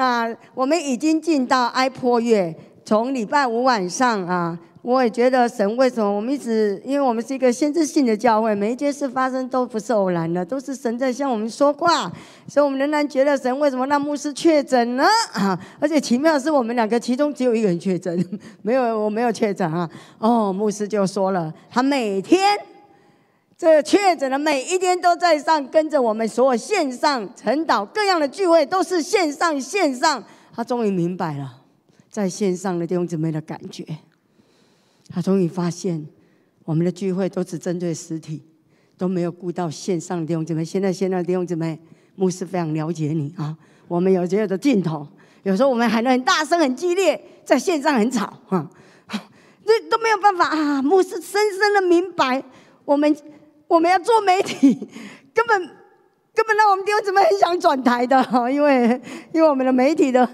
那我们已经进到哀坡月，从礼拜五晚上啊。我也觉得神为什么我们一直，因为我们是一个先知性的教会，每一件事发生都不是偶然的，都是神在向我们说话，所以我们仍然觉得神为什么让牧师确诊呢？啊，而且奇妙的是，我们两个其中只有一个人确诊，没有我没有确诊啊。哦，牧师就说了，他每天这确诊的每一天都在上，跟着我们所有线上晨祷各样的聚会都是线上线上，他终于明白了在线上的弟兄姊妹的感觉。他终于发现，我们的聚会都只针对实体，都没有顾到线上的弟兄姊妹。现在线上弟兄姊妹，牧师非常了解你啊。我们有这样的镜头，有时候我们喊得很大声、很激烈，在线上很吵啊，这都没有办法啊。牧师深深的明白，我们我们要做媒体，根本根本让我们弟兄姊妹很想转台的哈，因为因为我们的媒体的。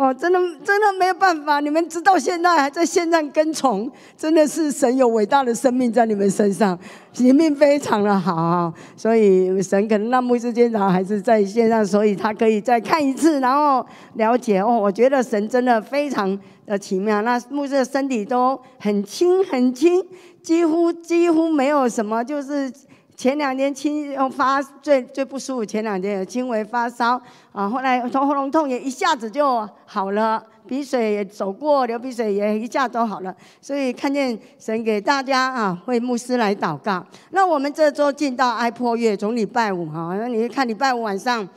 哦，真的真的没有办法，你们直到现在还在线上跟从，真的是神有伟大的生命在你们身上，你命非常的好，所以神可能让牧师监长还是在线上，所以他可以再看一次，然后了解哦。我觉得神真的非常的奇妙，那牧师的身体都很轻很轻，几乎几乎没有什么，就是。前两天轻发最最不舒服，前两天有轻微发烧啊，后来从喉咙痛也一下子就好了，鼻水也走过，流鼻水也一下都好了，所以看见神给大家啊，为牧师来祷告。那我们这周进到哀坡月，从礼拜五哈，那你看礼拜五晚上，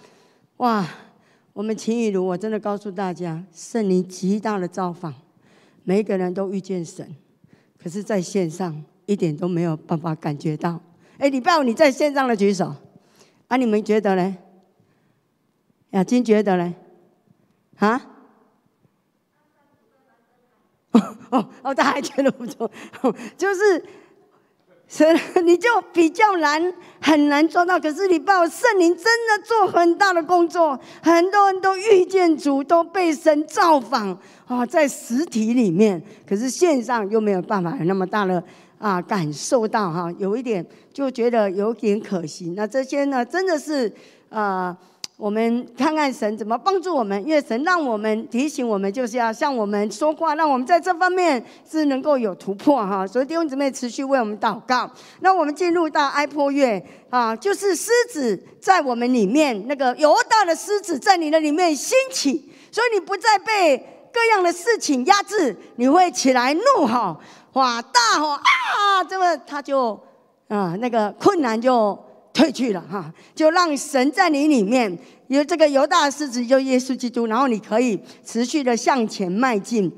哇，我们秦雨如我真的告诉大家，圣灵极大的造访，每一个人都遇见神，可是在线上一点都没有办法感觉到。哎，礼拜五你在线上的举手，啊，你们觉得呢？雅金觉得呢？啊？哦哦哦，大家觉得不错，就是所以你就比较难，很难做到。可是礼拜五圣灵真的做很大的工作，很多人都遇见主，都被神造访啊，在实体里面，可是线上又没有办法有那么大的。啊，感受到哈，有一点就觉得有点可惜。那这些呢，真的是啊，我们看看神怎么帮助我们，因为神让我们提醒我们，就是要向我们说话，让我们在这方面是能够有突破哈。所以弟兄姊妹持续为我们祷告。那我们进入到哀坡月啊，就是狮子在我们里面，那个犹大的狮子在你的里面兴起，所以你不再被各样的事情压制，你会起来怒吼。哇！大吼啊！这个他就啊，那个困难就退去了哈，就让神在你里面有这个犹大狮子，就耶稣基督，然后你可以持续的向前迈进。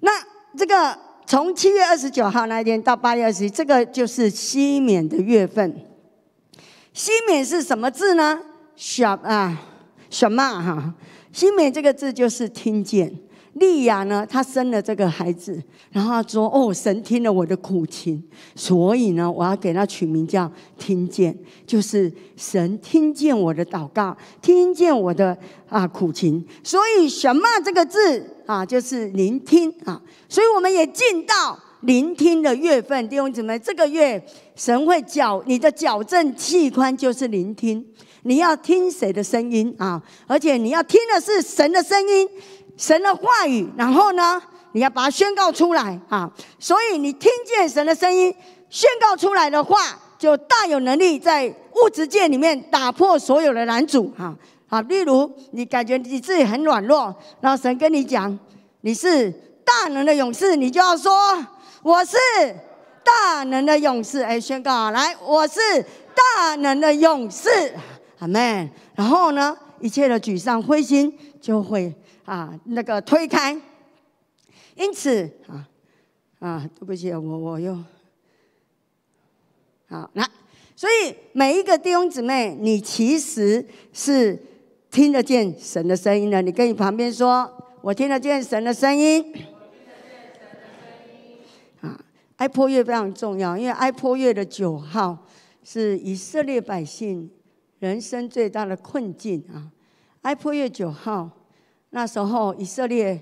那这个从七月二十九号那一天到八月二十一，这个就是西缅的月份。西缅是什么字呢？小啊，什么哈？西缅这个字就是听见。利亚呢，她生了这个孩子，然后她说：“哦，神听了我的苦情，所以呢，我要给他取名叫听见，就是神听见我的祷告，听见我的啊苦情。所以什么这个字啊，就是聆听啊。所以我们也进到聆听的月份，弟兄姊妹，这个月神会矫你的矫正器官就是聆听，你要听谁的声音啊？而且你要听的是神的声音。”神的话语，然后呢，你要把它宣告出来啊！所以你听见神的声音，宣告出来的话，就大有能力在物质界里面打破所有的拦阻啊！好，例如你感觉你自己很软弱，然后神跟你讲你是大能的勇士，你就要说我是大能的勇士。哎，宣告啊，来，我是大能的勇士，阿门。然后呢，一切的沮丧、灰心就会。啊，那个推开，因此啊啊，对不起，我我又好那，所以每一个弟兄姊妹，你其实是听得见神的声音的。你跟你旁边说，我听得见神的声音。啊，哀坡月非常重要，因为埃坡月的九号是以色列百姓人生最大的困境啊。埃坡月九号。那时候以色列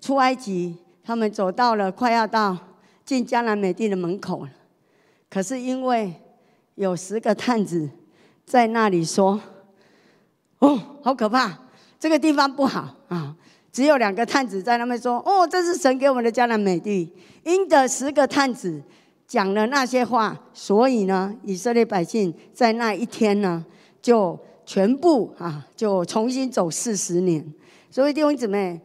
出埃及，他们走到了快要到进迦南美地的门口了。可是因为有十个探子在那里说：“哦，好可怕！这个地方不好啊。只有两个探子在那边说：“哦，这是神给我们的迦南美地。”因着十个探子讲了那些话，所以呢，以色列百姓在那一天呢，就全部啊，就重新走四十年。所以弟兄姊妹，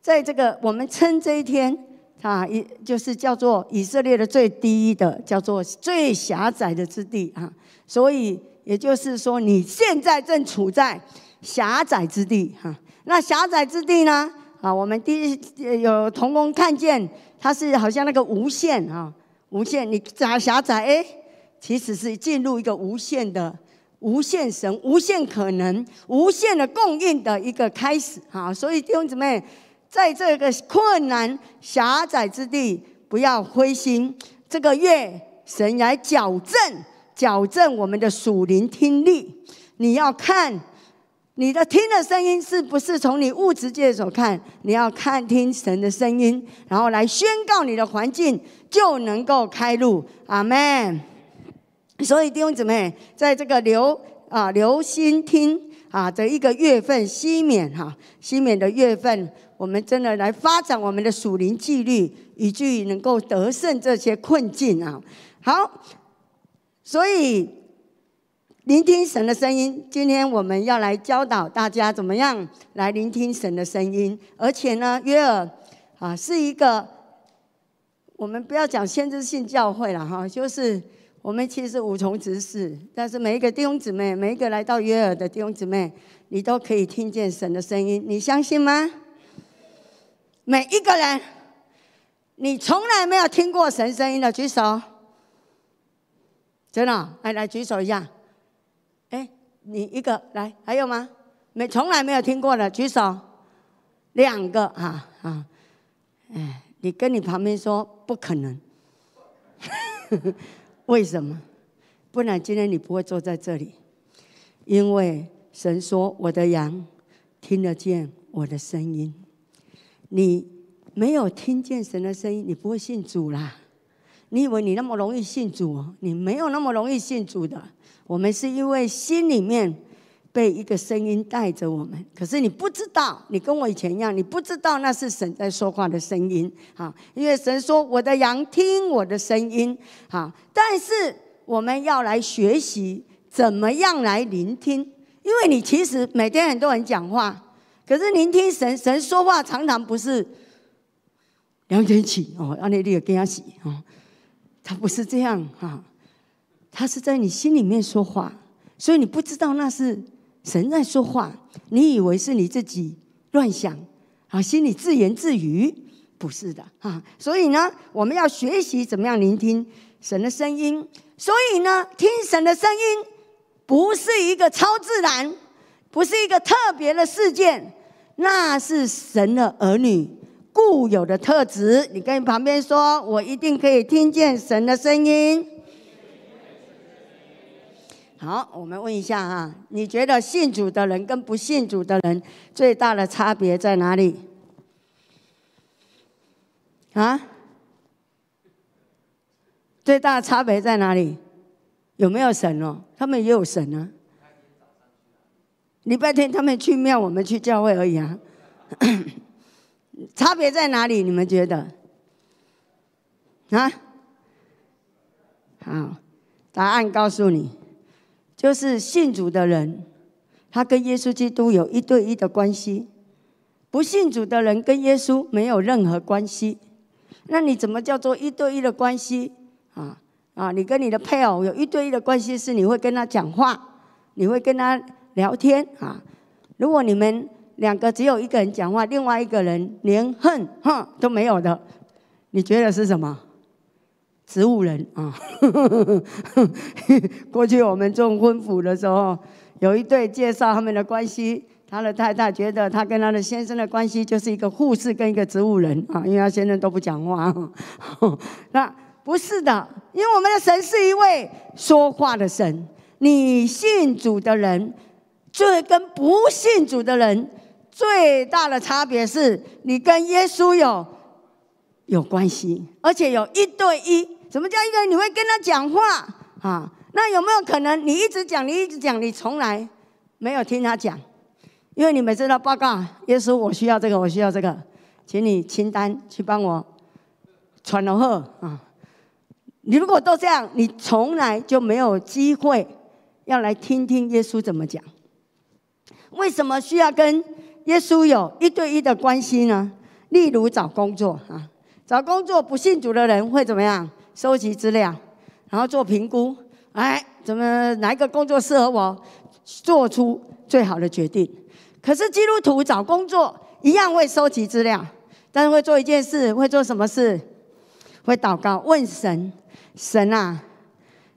在这个我们称这一天啊，一就是叫做以色列的最低的，叫做最狭窄的之地啊。所以也就是说，你现在正处在狭窄之地哈。那狭窄之地呢？啊，我们第一有同工看见，它是好像那个无限啊，无限。你狭狭窄，哎，其实是进入一个无限的、无限神、无限可能、无限的供应的一个开始啊。所以弟兄姊妹，在这个困难狭窄之地，不要灰心。这个月，神来矫正、矫正我们的属灵听力。你要看。你的听的声音是不是从你物质界所看？你要看听神的声音，然后来宣告你的环境，就能够开路。阿门。所以弟兄姊妹，在这个留啊留心听啊的一个月份，西缅哈西缅的月份，我们真的来发展我们的属灵纪律，以至于能够得胜这些困境啊。好，所以。聆听神的声音，今天我们要来教导大家怎么样来聆听神的声音。而且呢，约尔啊是一个，我们不要讲先知性教会了哈，就是我们其实无从指示，但是每一个弟兄姊妹，每一个来到约尔的弟兄姊妹，你都可以听见神的声音，你相信吗？每一个人，你从来没有听过神声音的举手，真的，来来举手一下。哎你一个来，还有吗？没，从来没有听过的举手。两个啊啊，哎，你跟你旁边说不可能。为什么？不然今天你不会坐在这里。因为神说我的羊听得见我的声音。你没有听见神的声音，你不会信主啦。你以为你那么容易信主？你没有那么容易信主的。我们是因为心里面被一个声音带着我们，可是你不知道，你跟我以前一样，你不知道那是神在说话的声音啊！因为神说：“我的羊听我的声音。”啊！但是我们要来学习怎么样来聆听，因为你其实每天很多人讲话，可是聆听神，神说话常常不是两点起哦，让你立刻跟他洗哦，他不是这样哈。他是在你心里面说话，所以你不知道那是神在说话，你以为是你自己乱想啊，心里自言自语，不是的啊。所以呢，我们要学习怎么样聆听神的声音。所以呢，听神的声音不是一个超自然，不是一个特别的事件，那是神的儿女固有的特质。你跟旁边说，我一定可以听见神的声音。好，我们问一下哈，你觉得信主的人跟不信主的人最大的差别在哪里？啊？最大的差别在哪里？有没有神哦？他们也有神啊。礼拜天他们去庙，我们去教会而已啊。差别在哪里？你们觉得？啊？好，答案告诉你。就是信主的人，他跟耶稣基督有一对一的关系；不信主的人跟耶稣没有任何关系。那你怎么叫做一对一的关系啊？啊，你跟你的配偶有一对一的关系，是你会跟他讲话，你会跟他聊天啊。如果你们两个只有一个人讲话，另外一个人连哼哼都没有的，你觉得是什么？植物人啊，过去我们做婚服的时候，有一对介绍他们的关系，他的太太觉得他跟他的先生的关系就是一个护士跟一个植物人啊，因为他先生都不讲话。那不是的，因为我们的神是一位说话的神。你信主的人，最跟不信主的人最大的差别是，你跟耶稣有有关系，而且有一对一。什么叫一个人？你会跟他讲话啊？那有没有可能你一直讲，你一直讲，你从来没有听他讲？因为你每次都报告耶稣，我需要这个，我需要这个，请你清单去帮我传了后啊。你如果都这样，你从来就没有机会要来听听耶稣怎么讲。为什么需要跟耶稣有一对一的关系呢？例如找工作啊，找工作不信主的人会怎么样？收集资料，然后做评估，哎，怎么哪一个工作适合我，做出最好的决定。可是基督徒找工作一样会收集资料，但是会做一件事，会做什么事？会祷告，问神：神啊，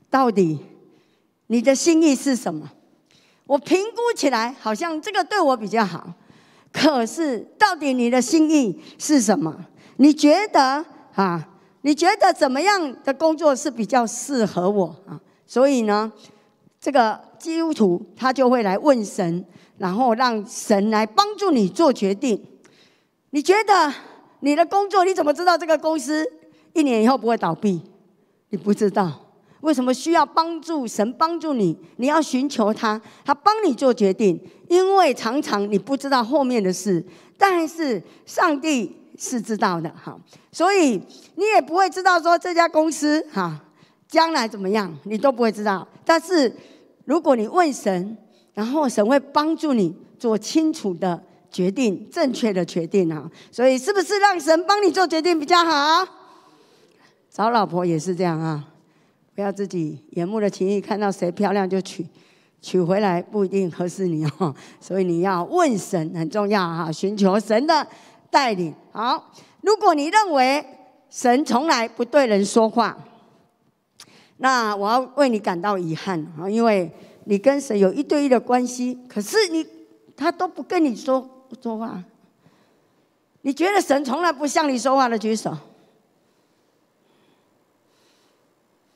到底你的心意是什么？我评估起来好像这个对我比较好，可是到底你的心意是什么？你觉得啊？你觉得怎么样的工作是比较适合我啊？所以呢，这个基督徒他就会来问神，然后让神来帮助你做决定。你觉得你的工作，你怎么知道这个公司一年以后不会倒闭？你不知道。为什么需要帮助神帮助你？你要寻求他，他帮你做决定。因为常常你不知道后面的事，但是上帝是知道的。哈，所以你也不会知道说这家公司哈将来怎么样，你都不会知道。但是如果你问神，然后神会帮助你做清楚的决定，正确的决定啊。所以是不是让神帮你做决定比较好？找老婆也是这样啊。不要自己眼目的情欲，看到谁漂亮就娶，娶回来不一定合适你哦。所以你要问神很重要哈，寻求神的带领。好，如果你认为神从来不对人说话，那我要为你感到遗憾啊，因为你跟神有一对一的关系，可是你他都不跟你说说话。你觉得神从来不向你说话的举手。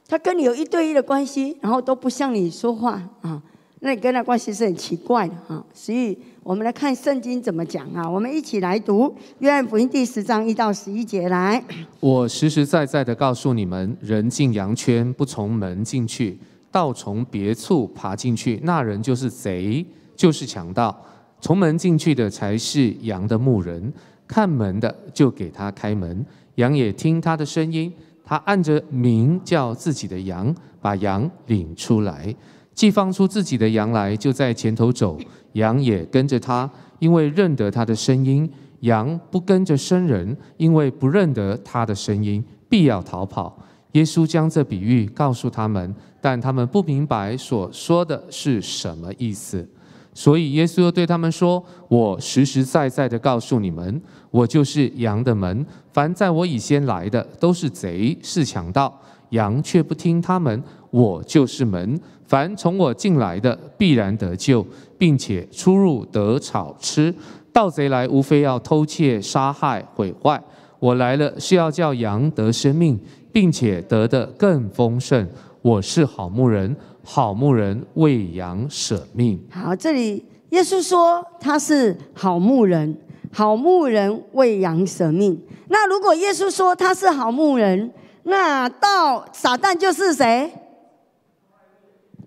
他跟你有一对一的关系，然后都不向你说话啊，那你跟他关系是很奇怪的啊。所以我们来看圣经怎么讲啊。我们一起来读约翰福音第十章一到十一节来。我实实在在的告诉你们，人进羊圈不从门进去，倒从别处爬进去，那人就是贼，就是强盗。从门进去的才是羊的牧人，看门的就给他开门，羊也听他的声音。他按着名叫自己的羊，把羊领出来，既放出自己的羊来，就在前头走，羊也跟着他，因为认得他的声音。羊不跟着生人，因为不认得他的声音，必要逃跑。耶稣将这比喻告诉他们，但他们不明白所说的是什么意思。所以耶稣又对他们说：“我实实在在的告诉你们，我就是羊的门。凡在我以先来的，都是贼，是强盗。羊却不听他们。我就是门。凡从我进来的，必然得救，并且出入得草吃。盗贼来，无非要偷窃、杀害、毁坏。我来了，是要叫羊得生命，并且得的更丰盛。我是好牧人。”好牧人为羊舍命。好，这里耶稣说他是好牧人，好牧人为羊舍命。那如果耶稣说他是好牧人，那到撒旦就是谁？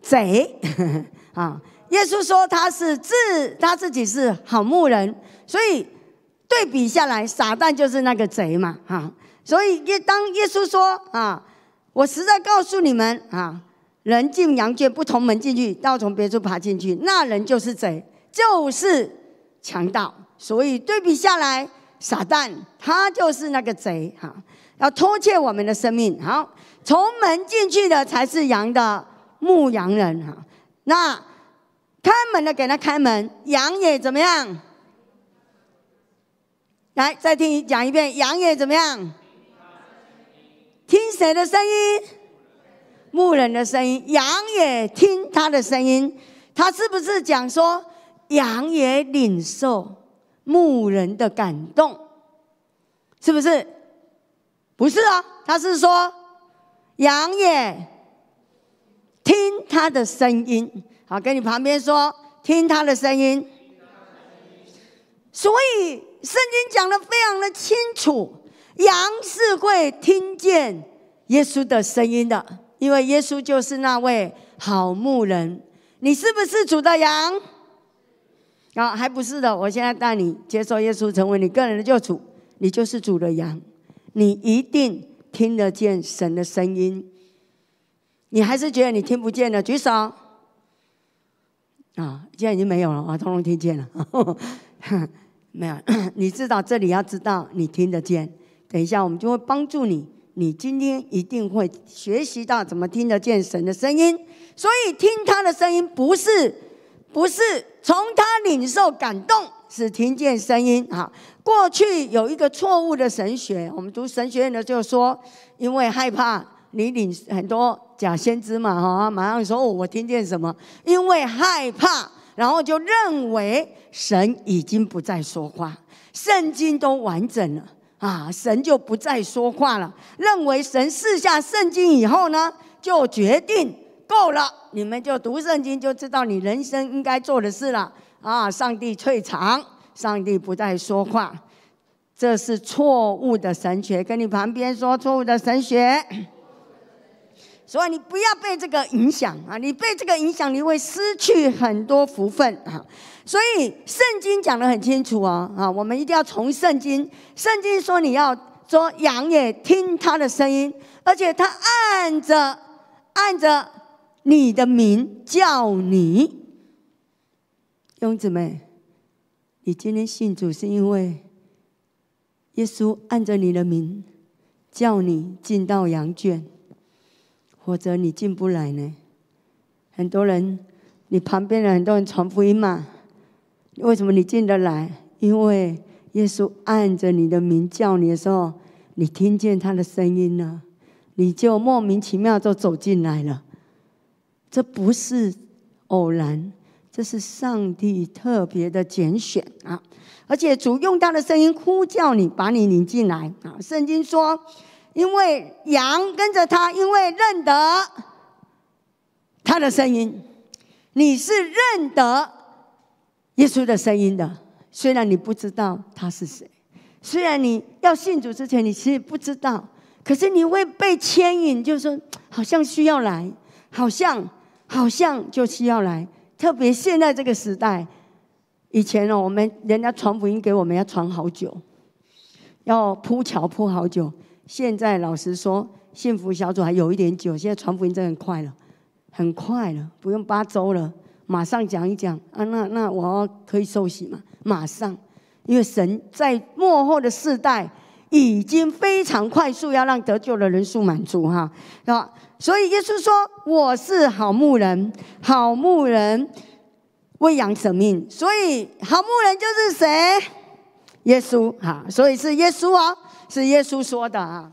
贼 啊！耶稣说他是自他自己是好牧人，所以对比下来，撒旦就是那个贼嘛。哈，所以耶当耶稣说啊，我实在告诉你们啊。人进羊圈不同门进去，要从别处爬进去，那人就是贼，就是强盗。所以对比下来，撒旦他就是那个贼哈，要偷窃我们的生命。好，从门进去的才是羊的牧羊人哈。那开门的给他开门，羊也怎么样？来，再听讲一遍，羊也怎么样？听谁的声音？牧人的声音，羊也听他的声音。他是不是讲说，羊也领受牧人的感动？是不是？不是啊，他是说，羊也他的声音。好，跟你旁边说，听他的声音。所以圣经讲的非常的清楚，羊是会听见耶稣的声音的。因为耶稣就是那位好牧人，你是不是主的羊？啊，还不是的，我现在带你接受耶稣成为你个人的救主，你就是主的羊，你一定听得见神的声音。你还是觉得你听不见的，举手。啊，现在已经没有了啊，通通听见了。没有，你知道这里要知道你听得见。等一下我们就会帮助你，你今天一定会学习到怎么听得见神的声音。所以听他的声音不是不是从他领受感动，是听见声音。啊。过去有一个错误的神学，我们读神学院的就说，因为害怕你领很多假先知嘛，哈，马上说哦，我听见什么？因为害怕。然后就认为神已经不再说话，圣经都完整了啊，神就不再说话了。认为神试下圣经以后呢，就决定够了，你们就读圣经就知道你人生应该做的事了啊。上帝退场，上帝不再说话，这是错误的神学。跟你旁边说错误的神学。所以你不要被这个影响啊！你被这个影响，你会失去很多福分啊！所以圣经讲得很清楚啊啊！我们一定要从圣经，圣经说你要说羊也听他的声音，而且他按着按着你的名叫你。兄姊妹，你今天信主是因为耶稣按着你的名叫你进到羊圈。或者你进不来呢？很多人，你旁边的很多人传福音嘛，为什么你进得来？因为耶稣按着你的名叫你的时候，你听见他的声音了，你就莫名其妙就走进来了。这不是偶然，这是上帝特别的拣选啊！而且主用他的声音呼叫你，把你领进来啊！圣经说。因为羊跟着他，因为认得他的声音，你是认得耶稣的声音的。虽然你不知道他是谁，虽然你要信主之前你其实不知道，可是你会被牵引，就是好像需要来，好像好像就需要来。特别现在这个时代，以前哦，我们人家传福音给我们要传好久，要铺桥铺好久。现在老实说，幸福小组还有一点久。现在传福音真的很快了，很快了，不用八周了，马上讲一讲啊！那那我可以受洗吗？马上，因为神在幕后的世代已经非常快速，要让得救的人数满足哈啊！所以耶稣说：“我是好牧人，好牧人喂养生命。”所以好牧人就是谁？耶稣哈！所以是耶稣哦。是耶稣说的啊！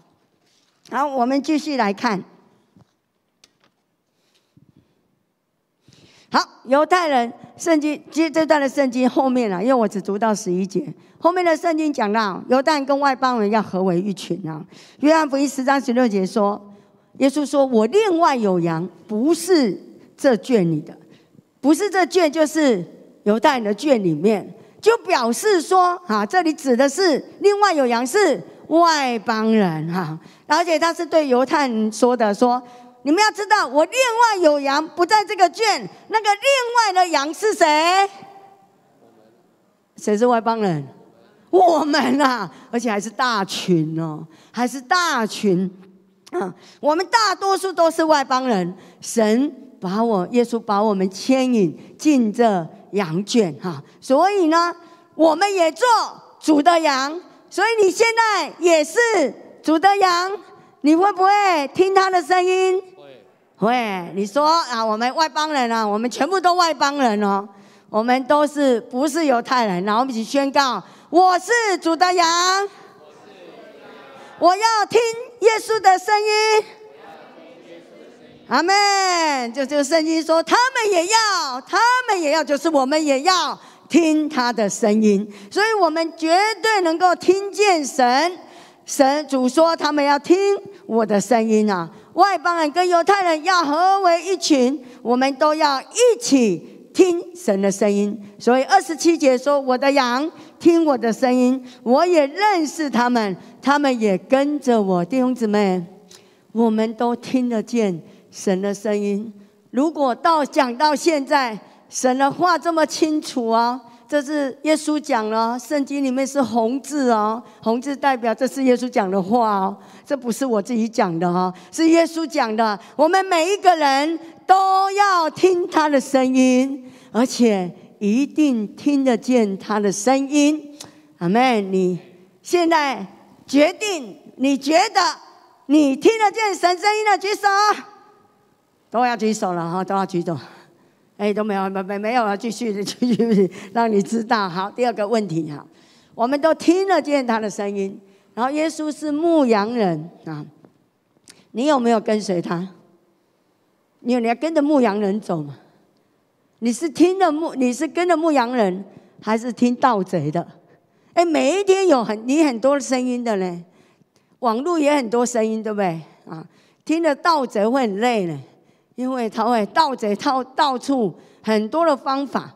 好，我们继续来看。好，犹太人圣经，其实这段的圣经后面啊，因为我只读到十一节，后面的圣经讲到犹太人跟外邦人要合为一群啊。约翰福音十章十六节说，耶稣说：“我另外有羊，不是这圈里的，不是这圈，就是犹太人的圈里面。”就表示说，啊，这里指的是另外有羊是。外邦人哈，而且他是对犹太人说的，说你们要知道，我另外有羊不在这个圈，那个另外的羊是谁？谁是外邦人？我们啊，而且还是大群哦，还是大群啊！我们大多数都是外邦人，神把我耶稣把我们牵引进这羊圈哈，所以呢，我们也做主的羊。所以你现在也是主的羊，你会不会听他的声音？会，会。你说啊，我们外邦人啊，我们全部都外邦人哦，我们都是不是犹太人？然后我们一起宣告：我是主的羊，我要听耶稣的声音。阿门。就就圣经说，他们也要，他们也要，就是我们也要。听他的声音，所以我们绝对能够听见神。神主说，他们要听我的声音啊！外邦人跟犹太人要合为一群，我们都要一起听神的声音。所以二十七节说：“我的羊听我的声音，我也认识他们，他们也跟着我。”弟兄姊妹，我们都听得见神的声音。如果到讲到现在。神的话这么清楚啊，这是耶稣讲了，圣经里面是红字哦，红字代表这是耶稣讲的话哦，这不是我自己讲的哈，是耶稣讲的。我们每一个人都要听他的声音，而且一定听得见他的声音。阿妹，你现在决定，你觉得你听得见神声音的举手，都要举手了哈，都要举手。哎，都没有，没没没有了，继续的，继续的让你知道。好，第二个问题哈，我们都听得见他的声音。然后耶稣是牧羊人啊，你有没有跟随他？你有你要跟着牧羊人走吗？你是听着牧，你是跟着牧羊人，还是听盗贼的？哎，每一天有很你很多声音的呢，网络也很多声音，对不对？啊，听着盗贼会很累呢。因为他会盗贼，到到处很多的方法，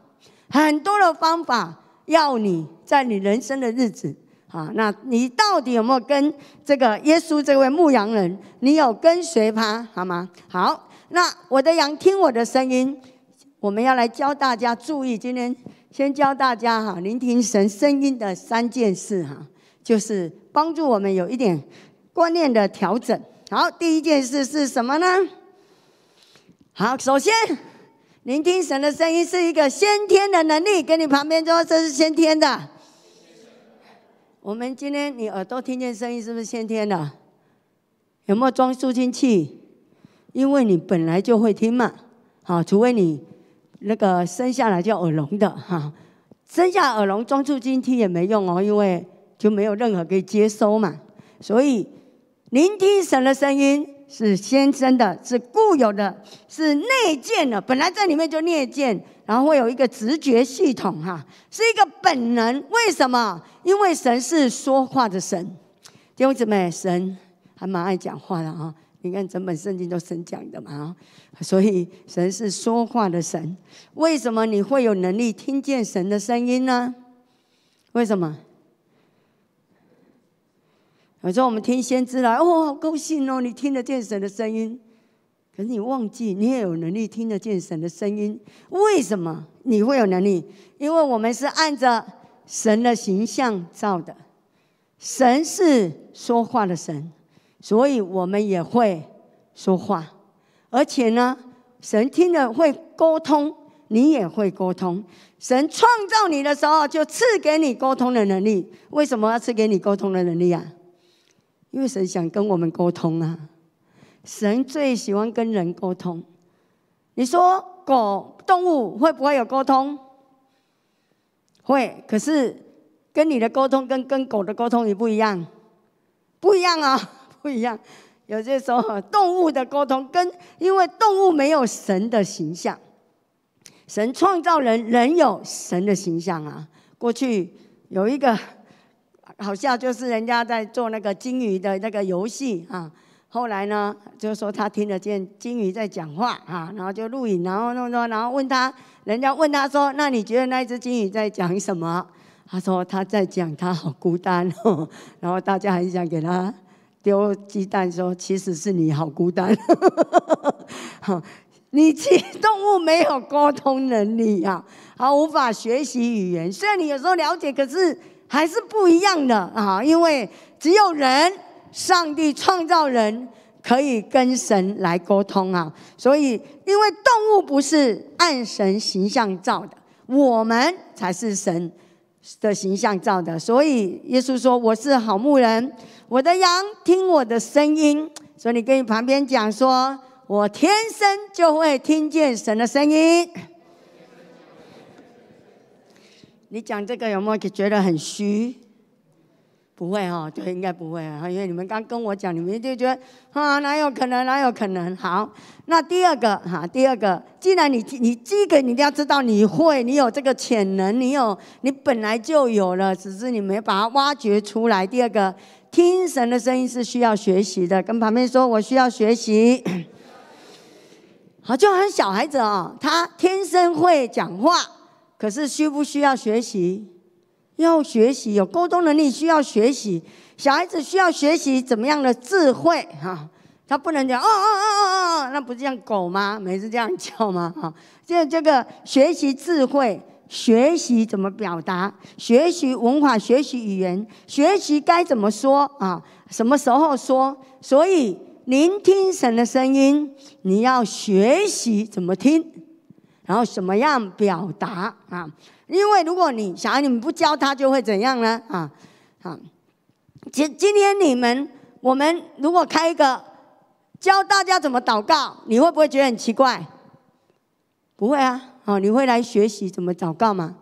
很多的方法要你在你人生的日子啊，那你到底有没有跟这个耶稣这位牧羊人？你有跟随他好吗？好，那我的羊听我的声音，我们要来教大家注意，今天先教大家哈，聆听神声音的三件事哈，就是帮助我们有一点观念的调整。好，第一件事是什么呢？好，首先，聆听神的声音是一个先天的能力。跟你旁边说，这是先天的。我们今天你耳朵听见声音是不是先天的？有没有装助听器？因为你本来就会听嘛。好，除非你那个生下来就耳聋的哈，生下耳聋装助听器也没用哦，因为就没有任何可以接收嘛。所以，聆听神的声音。是先生的，是固有的，是内建的，本来在里面就内建，然后会有一个直觉系统，哈，是一个本能。为什么？因为神是说话的神，弟兄姊妹，神还蛮爱讲话的啊！你看整本圣经都神讲的嘛，所以神是说话的神。为什么你会有能力听见神的声音呢？为什么？有时候我们听先知来，哦，好高兴哦！你听得见神的声音，可是你忘记你也有能力听得见神的声音。为什么你会有能力？因为我们是按着神的形象造的，神是说话的神，所以我们也会说话。而且呢，神听了会沟通，你也会沟通。神创造你的时候就赐给你沟通的能力。为什么要赐给你沟通的能力啊？因为神想跟我们沟通啊，神最喜欢跟人沟通。你说狗动物会不会有沟通？会，可是跟你的沟通跟跟狗的沟通也不一样，不一样啊，不一样。有些时候动物的沟通跟因为动物没有神的形象，神创造人，人有神的形象啊。过去有一个。好像就是人家在做那个金鱼的那个游戏啊，后来呢，就是说他听得见金鱼在讲话啊，然后就录影，然后弄弄，然后问他，人家问他说：“那你觉得那只金鱼在讲什么？”他说：“他在讲他好孤单哦。” 然后大家很想给他丢鸡蛋，说：“其实是你好孤单。”你其动物没有沟通能力啊，啊，无法学习语言。虽然你有时候了解，可是。还是不一样的啊，因为只有人，上帝创造人可以跟神来沟通啊，所以因为动物不是按神形象造的，我们才是神的形象造的，所以耶稣说我是好牧人，我的羊听我的声音，所以你跟你旁边讲说，我天生就会听见神的声音。你讲这个有没有觉得很虚？不会哈，对，应该不会啊，因为你们刚跟我讲，你们就觉得啊，哪有可能，哪有可能？好，那第二个哈，第二个，既然你你第一个你一定要知道你会，你有这个潜能，你有，你本来就有了，只是你没把它挖掘出来。第二个，听神的声音是需要学习的，跟旁边说，我需要学习。好，就好像小孩子哦，他天生会讲话。可是需不需要学习？要学习，有沟通能力需要学习。小孩子需要学习怎么样的智慧哈？他不能讲哦哦哦哦哦，那不是像狗吗？每次这样叫吗？哈，这这个学习智慧学习怎么表达，学习文化，学习语言，学习该怎么说啊？什么时候说？所以聆听神的声音，你要学习怎么听，然后什么样表达啊？因为如果你小孩你们不教他，就会怎样呢？啊啊！今今天你们我们如果开一个教大家怎么祷告，你会不会觉得很奇怪？不会啊。哦，你会来学习怎么祷告吗？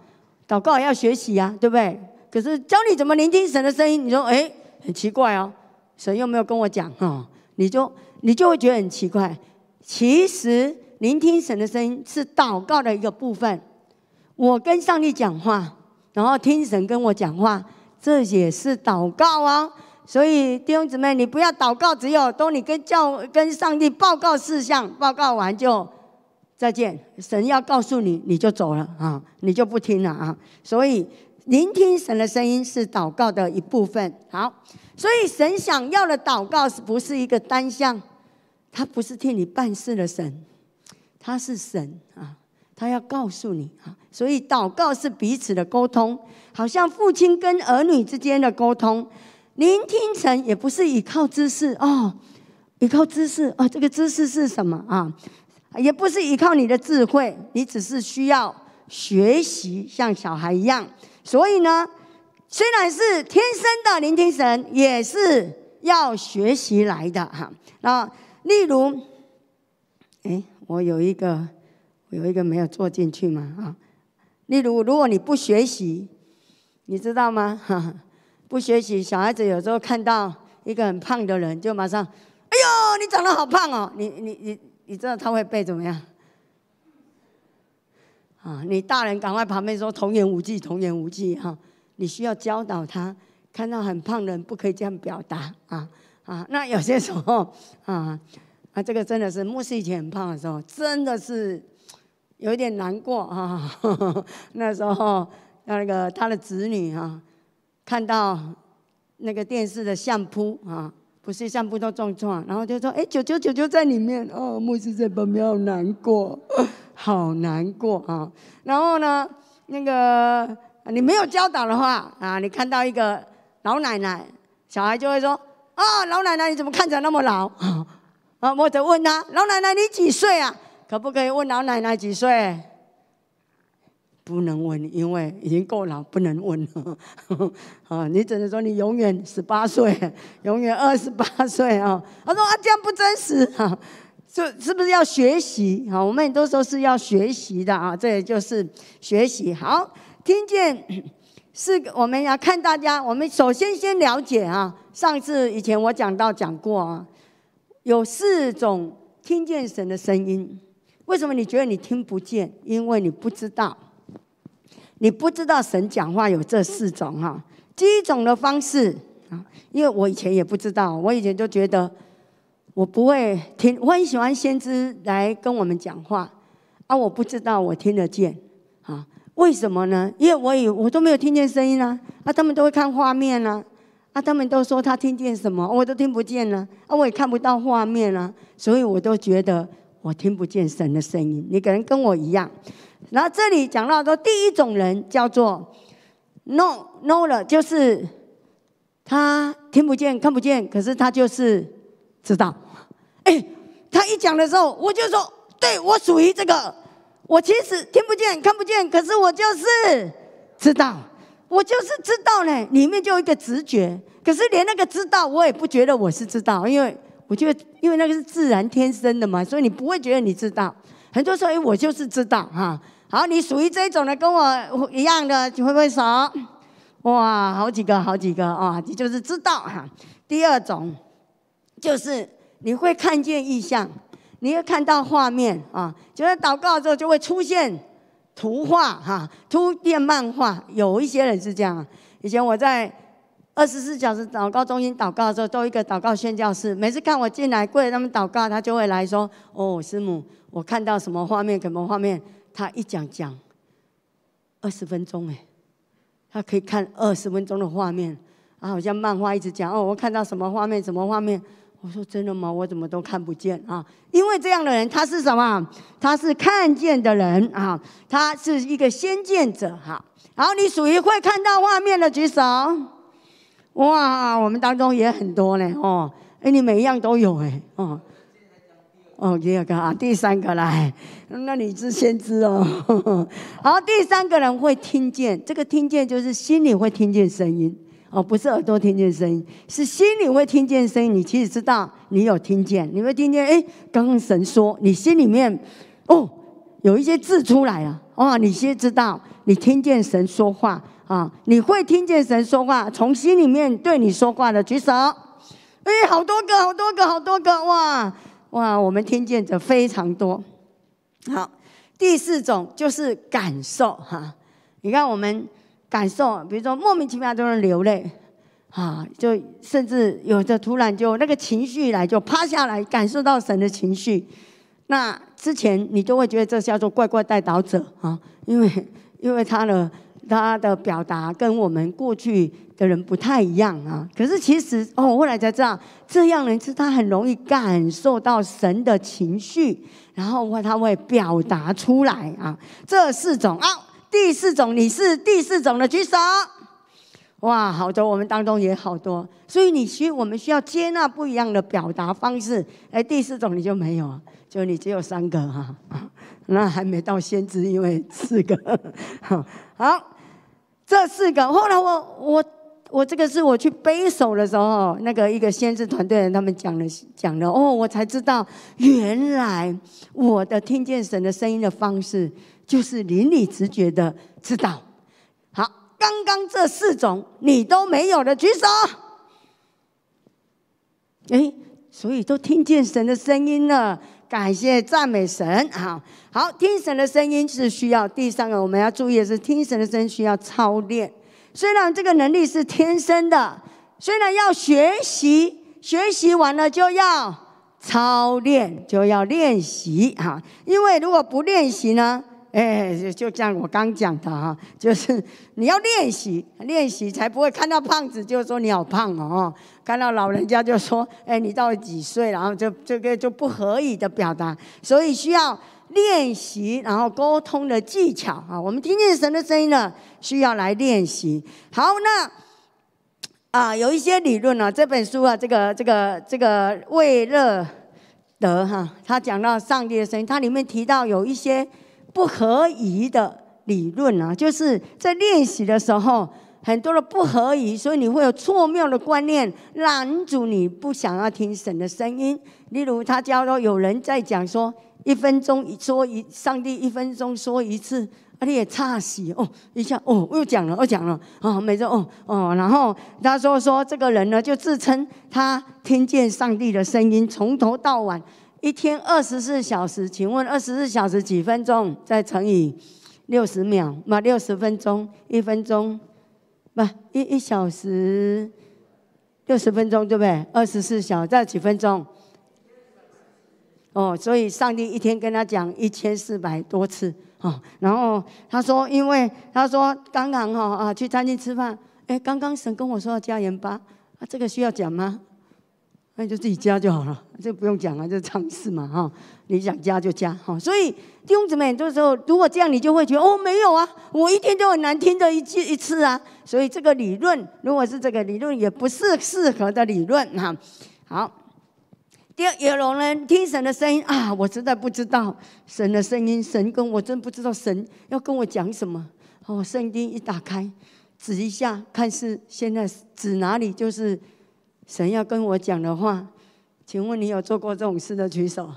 祷告要学习呀，对不对？可是教你怎么聆听神的声音，你说哎，很奇怪哦，神又没有跟我讲哦，你就你就会觉得很奇怪。其实聆听神的声音是祷告的一个部分。我跟上帝讲话，然后听神跟我讲话，这也是祷告啊。所以弟兄姊妹，你不要祷告，只有都你跟教跟上帝报告事项，报告完就。再见，神要告诉你，你就走了啊，你就不听了啊。所以聆听神的声音是祷告的一部分。好，所以神想要的祷告是不是一个单向？他不是替你办事的神，他是神啊，他要告诉你啊。所以祷告是彼此的沟通，好像父亲跟儿女之间的沟通。聆听神也不是依靠知识哦，依靠知识哦，这个知识是什么啊？也不是依靠你的智慧，你只是需要学习，像小孩一样。所以呢，虽然是天生的聆听神，也是要学习来的哈。那例如，哎，我有一个，有一个没有做进去嘛啊。例如，如果你不学习，你知道吗？哈，不学习，小孩子有时候看到一个很胖的人，就马上，哎呦，你长得好胖哦，你你你。你知道他会背怎么样？啊，你大人赶快旁边说童言无忌，童言无忌哈！你需要教导他，看到很胖的人不可以这样表达啊啊！那有些时候啊啊，这个真的是牧师以前很胖的时候，真的是有一点难过啊。那时候那个他的子女啊，看到那个电视的相扑啊。不是相扑都撞撞，然后就说：“哎，九九九九在里面哦。”牧师在旁边 好难过，好难过啊。然后呢，那个你没有教导的话啊，你看到一个老奶奶，小孩就会说：“啊，老奶奶你怎么看起来那么老？”，或者问他：“老奶奶你几岁啊？”可不可以问老奶奶几岁？不能问，因为已经够老，不能问了。啊，你只能说你永远十八岁，永远二十八岁啊。他说啊，这样不真实啊，是是不是要学习？啊？我们很多时候是要学习的啊，这也就是学习。好，听见 是我们要看大家，我们首先先了解啊。上次以前我讲到讲过啊，有四种听见神的声音。为什么你觉得你听不见？因为你不知道。你不知道神讲话有这四种哈，第一种的方式啊，因为我以前也不知道，我以前就觉得我不会听，我很喜欢先知来跟我们讲话啊，我不知道我听得见啊，为什么呢？因为我以我都没有听见声音啊，啊，他们都会看画面呢，啊，他们都说他听见什么，我都听不见呢，啊，我也看不到画面啊，所以我都觉得我听不见神的声音。你可能跟我一样。然后这里讲到说，第一种人叫做 no no 了，就是他听不见、看不见，可是他就是知道。哎，他一讲的时候，我就说，对我属于这个。我其实听不见、看不见，可是我就是知道，我就是知道呢。里面就有一个直觉，可是连那个知道，我也不觉得我是知道，因为我觉得，因为那个是自然天生的嘛，所以你不会觉得你知道。很多时候，哎，我就是知道哈。好，你属于这种的，跟我一样的，你会不会手？哇，好几个，好几个啊！你就是知道哈。第二种就是你会看见意象，你会看到画面啊，就是祷告之后就会出现图画哈，突变漫画。有一些人是这样。以前我在二十四小时祷告中心祷告的时候，都一个祷告宣教士，每次看我进来跪他们祷告，他就会来说：“哦，师母，我看到什么画面，什么画面。”他一讲讲二十分钟哎，他可以看二十分钟的画面啊，好像漫画一直讲哦，我看到什么画面，什么画面，我说真的吗？我怎么都看不见啊？因为这样的人他是什么？他是看见的人啊，他是一个先见者哈。然后你属于会看到画面的举手。哇，我们当中也很多呢哦。哎，你每一样都有哎哦。哦，第二个啊，第三个来，那你是先知哦。好，第三个人会听见，这个听见就是心里会听见声音哦，不是耳朵听见声音，是心里会听见声音。你其实知道你有听见，你会听见哎，刚刚神说，你心里面哦有一些字出来了哦，你先知道你听见神说话啊，你会听见神说话，从心里面对你说话的举手。哎，好多个，好多个，好多个哇！哇，我们听见者非常多。好，第四种就是感受哈。你看，我们感受，比如说莫名其妙就能流泪，啊，就甚至有的突然就那个情绪来，就趴下来感受到神的情绪。那之前你就会觉得这叫做怪怪带导者啊，因为因为他的。他的表达跟我们过去的人不太一样啊，可是其实哦，后来才知道，这样人是他很容易感受到神的情绪，然后他会表达出来啊。这四种啊，第四种你是第四种的举手。哇，好多我们当中也好多，所以你需我们需要接纳不一样的表达方式。哎，第四种你就没有，就你只有三个哈，那还没到先知，因为四个 好。这四个，后来我我我这个是我去背手的时候，那个一个先知团队人他们讲了讲了，哦，我才知道原来我的听见神的声音的方式就是邻里直觉的知道。好，刚刚这四种你都没有的举手。哎，所以都听见神的声音了。感谢赞美神，好好听神的声音是需要。第三个我们要注意的是，听神的声音需要操练。虽然这个能力是天生的，虽然要学习，学习完了就要操练，就要练习哈。因为如果不练习呢？哎，就像我刚讲的哈，就是你要练习，练习才不会看到胖子就说你好胖哦，看到老人家就说，哎，你到底几岁，然后就这个就不合理的表达，所以需要练习，然后沟通的技巧啊。我们听见神的声音呢，需要来练习。好，那啊，有一些理论呢，这本书啊，这个这个这个魏乐德哈，他讲到上帝的声音，它里面提到有一些。不合宜的理论啊，就是在练习的时候，很多的不合宜，所以你会有错谬的观念，拦住你不想要听神的声音。例如，他教说有人在讲说，一分钟说一，上帝一分钟说一次，啊，你也差死哦，一下哦，又讲了，又讲了啊，每次哦哦，然后他说说这个人呢，就自称他听见上帝的声音，从头到晚。一天二十四小时，请问二十四小时几分钟？再乘以六十秒，嘛六十分钟，一分钟，不一一小时六十分钟，对不对？二十四小再几分钟？哦，所以上帝一天跟他讲一千四百多次哦。然后他说，因为他说刚刚哈啊去餐厅吃饭，哎，刚刚神跟我说要加盐巴，啊这个需要讲吗？那就自己加就好了，这不用讲了，这尝试嘛哈。你想加就加哈。所以弟兄姊妹，很多时候如果这样，你就会觉得哦，没有啊，我一天都很难听的一次一次啊。所以这个理论，如果是这个理论，也不是适合的理论哈。好，第二，有人听神的声音啊，我实在不知道神的声音，神跟我真不知道神要跟我讲什么。哦，圣经一打开，指一下，看是现在指哪里就是。神要跟我讲的话，请问你有做过这种事的举手？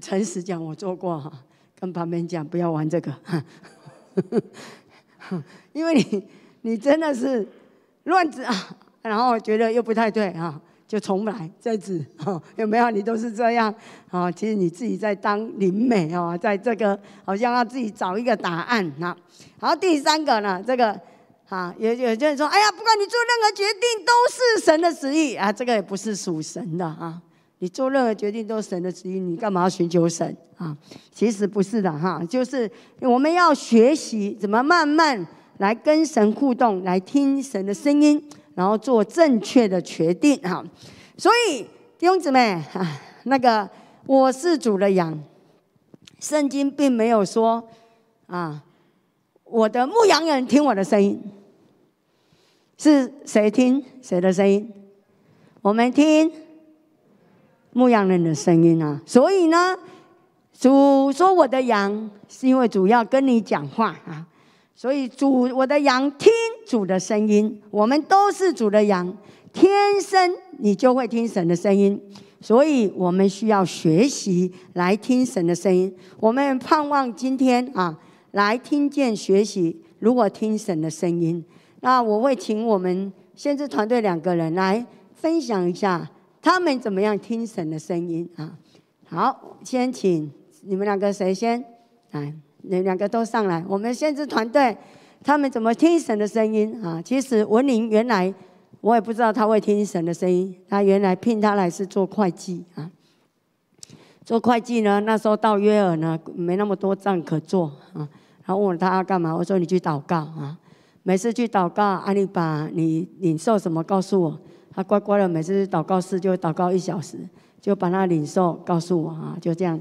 诚实讲，我做过哈。跟旁边讲，不要玩这个，因为你你真的是乱指啊，然后觉得又不太对啊，就重来再指哈。有没有？你都是这样啊？其实你自己在当灵美哦，在这个好像要自己找一个答案啊。好，第三个呢，这个。啊，有有些人说，哎呀，不管你做任何决定，都是神的旨意啊，这个也不是属神的啊。你做任何决定都是神的旨意，你干嘛要寻求神啊？其实不是的哈，就是我们要学习怎么慢慢来跟神互动，来听神的声音，然后做正确的决定哈。所以弟兄姊妹啊，那个我是主的羊，圣经并没有说啊，我的牧羊人听我的声音，是谁听谁的声音？我们听牧羊人的声音啊。所以呢，主说我的羊是因为主要跟你讲话啊。所以主，我的羊听主的声音，我们都是主的羊，天生你就会听神的声音。所以我们需要学习来听神的声音。我们盼望今天啊，来听见学习。如果听神的声音，那我会请我们先知团队两个人来分享一下他们怎么样听神的声音啊。好，先请你们两个谁先来？你两个都上来，我们先知团队，他们怎么听神的声音啊？其实文林原来我也不知道他会听神的声音，他原来聘他来是做会计啊。做会计呢，那时候到约尔呢，没那么多账可做啊。然后问他要干嘛，我说你去祷告啊。每次去祷告，阿你把你领受什么告诉我，他乖乖的，每次祷告室就祷告一小时，就把那领受告诉我啊，就这样，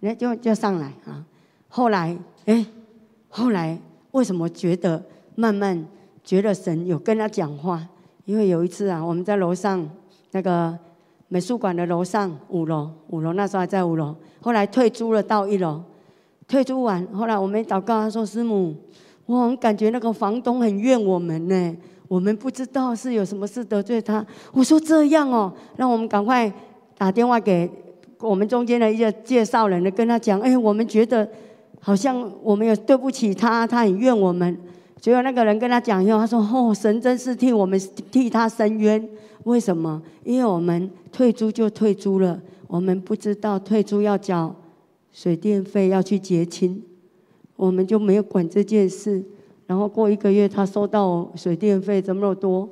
那，就就上来啊。后来，哎，后来为什么觉得慢慢觉得神有跟他讲话？因为有一次啊，我们在楼上那个美术馆的楼上五楼，五楼那时候还在五楼，后来退租了到一楼。退租完，后来我们祷告，他说：“师母，我感觉那个房东很怨我们呢，我们不知道是有什么事得罪他。”我说：“这样哦，让我们赶快打电话给我们中间的一个介绍人，跟他讲，哎，我们觉得。”好像我们有对不起他，他很怨我们。结果那个人跟他讲以后，他说：“哦，神真是替我们替他伸冤。为什么？因为我们退租就退租了，我们不知道退租要交水电费，要去结清，我们就没有管这件事。然后过一个月，他收到水电费这么多，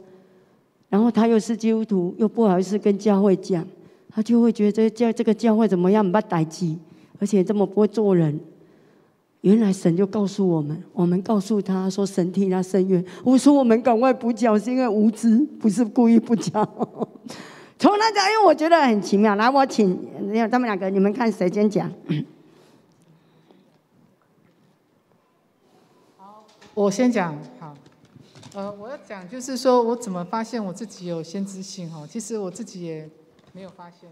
然后他又是基督徒，又不好意思跟教会讲，他就会觉得教这个教会怎么样，不待见，而且这么不会做人。”原来神就告诉我们，我们告诉他说神替他伸冤。我说我们赶快补缴，是因为无知，不是故意不缴。从那讲，因为我觉得很奇妙。来，我请他们两个，你们看谁先讲？好，我先讲。好，呃，我要讲就是说我怎么发现我自己有先知性哦？其实我自己也没有发现。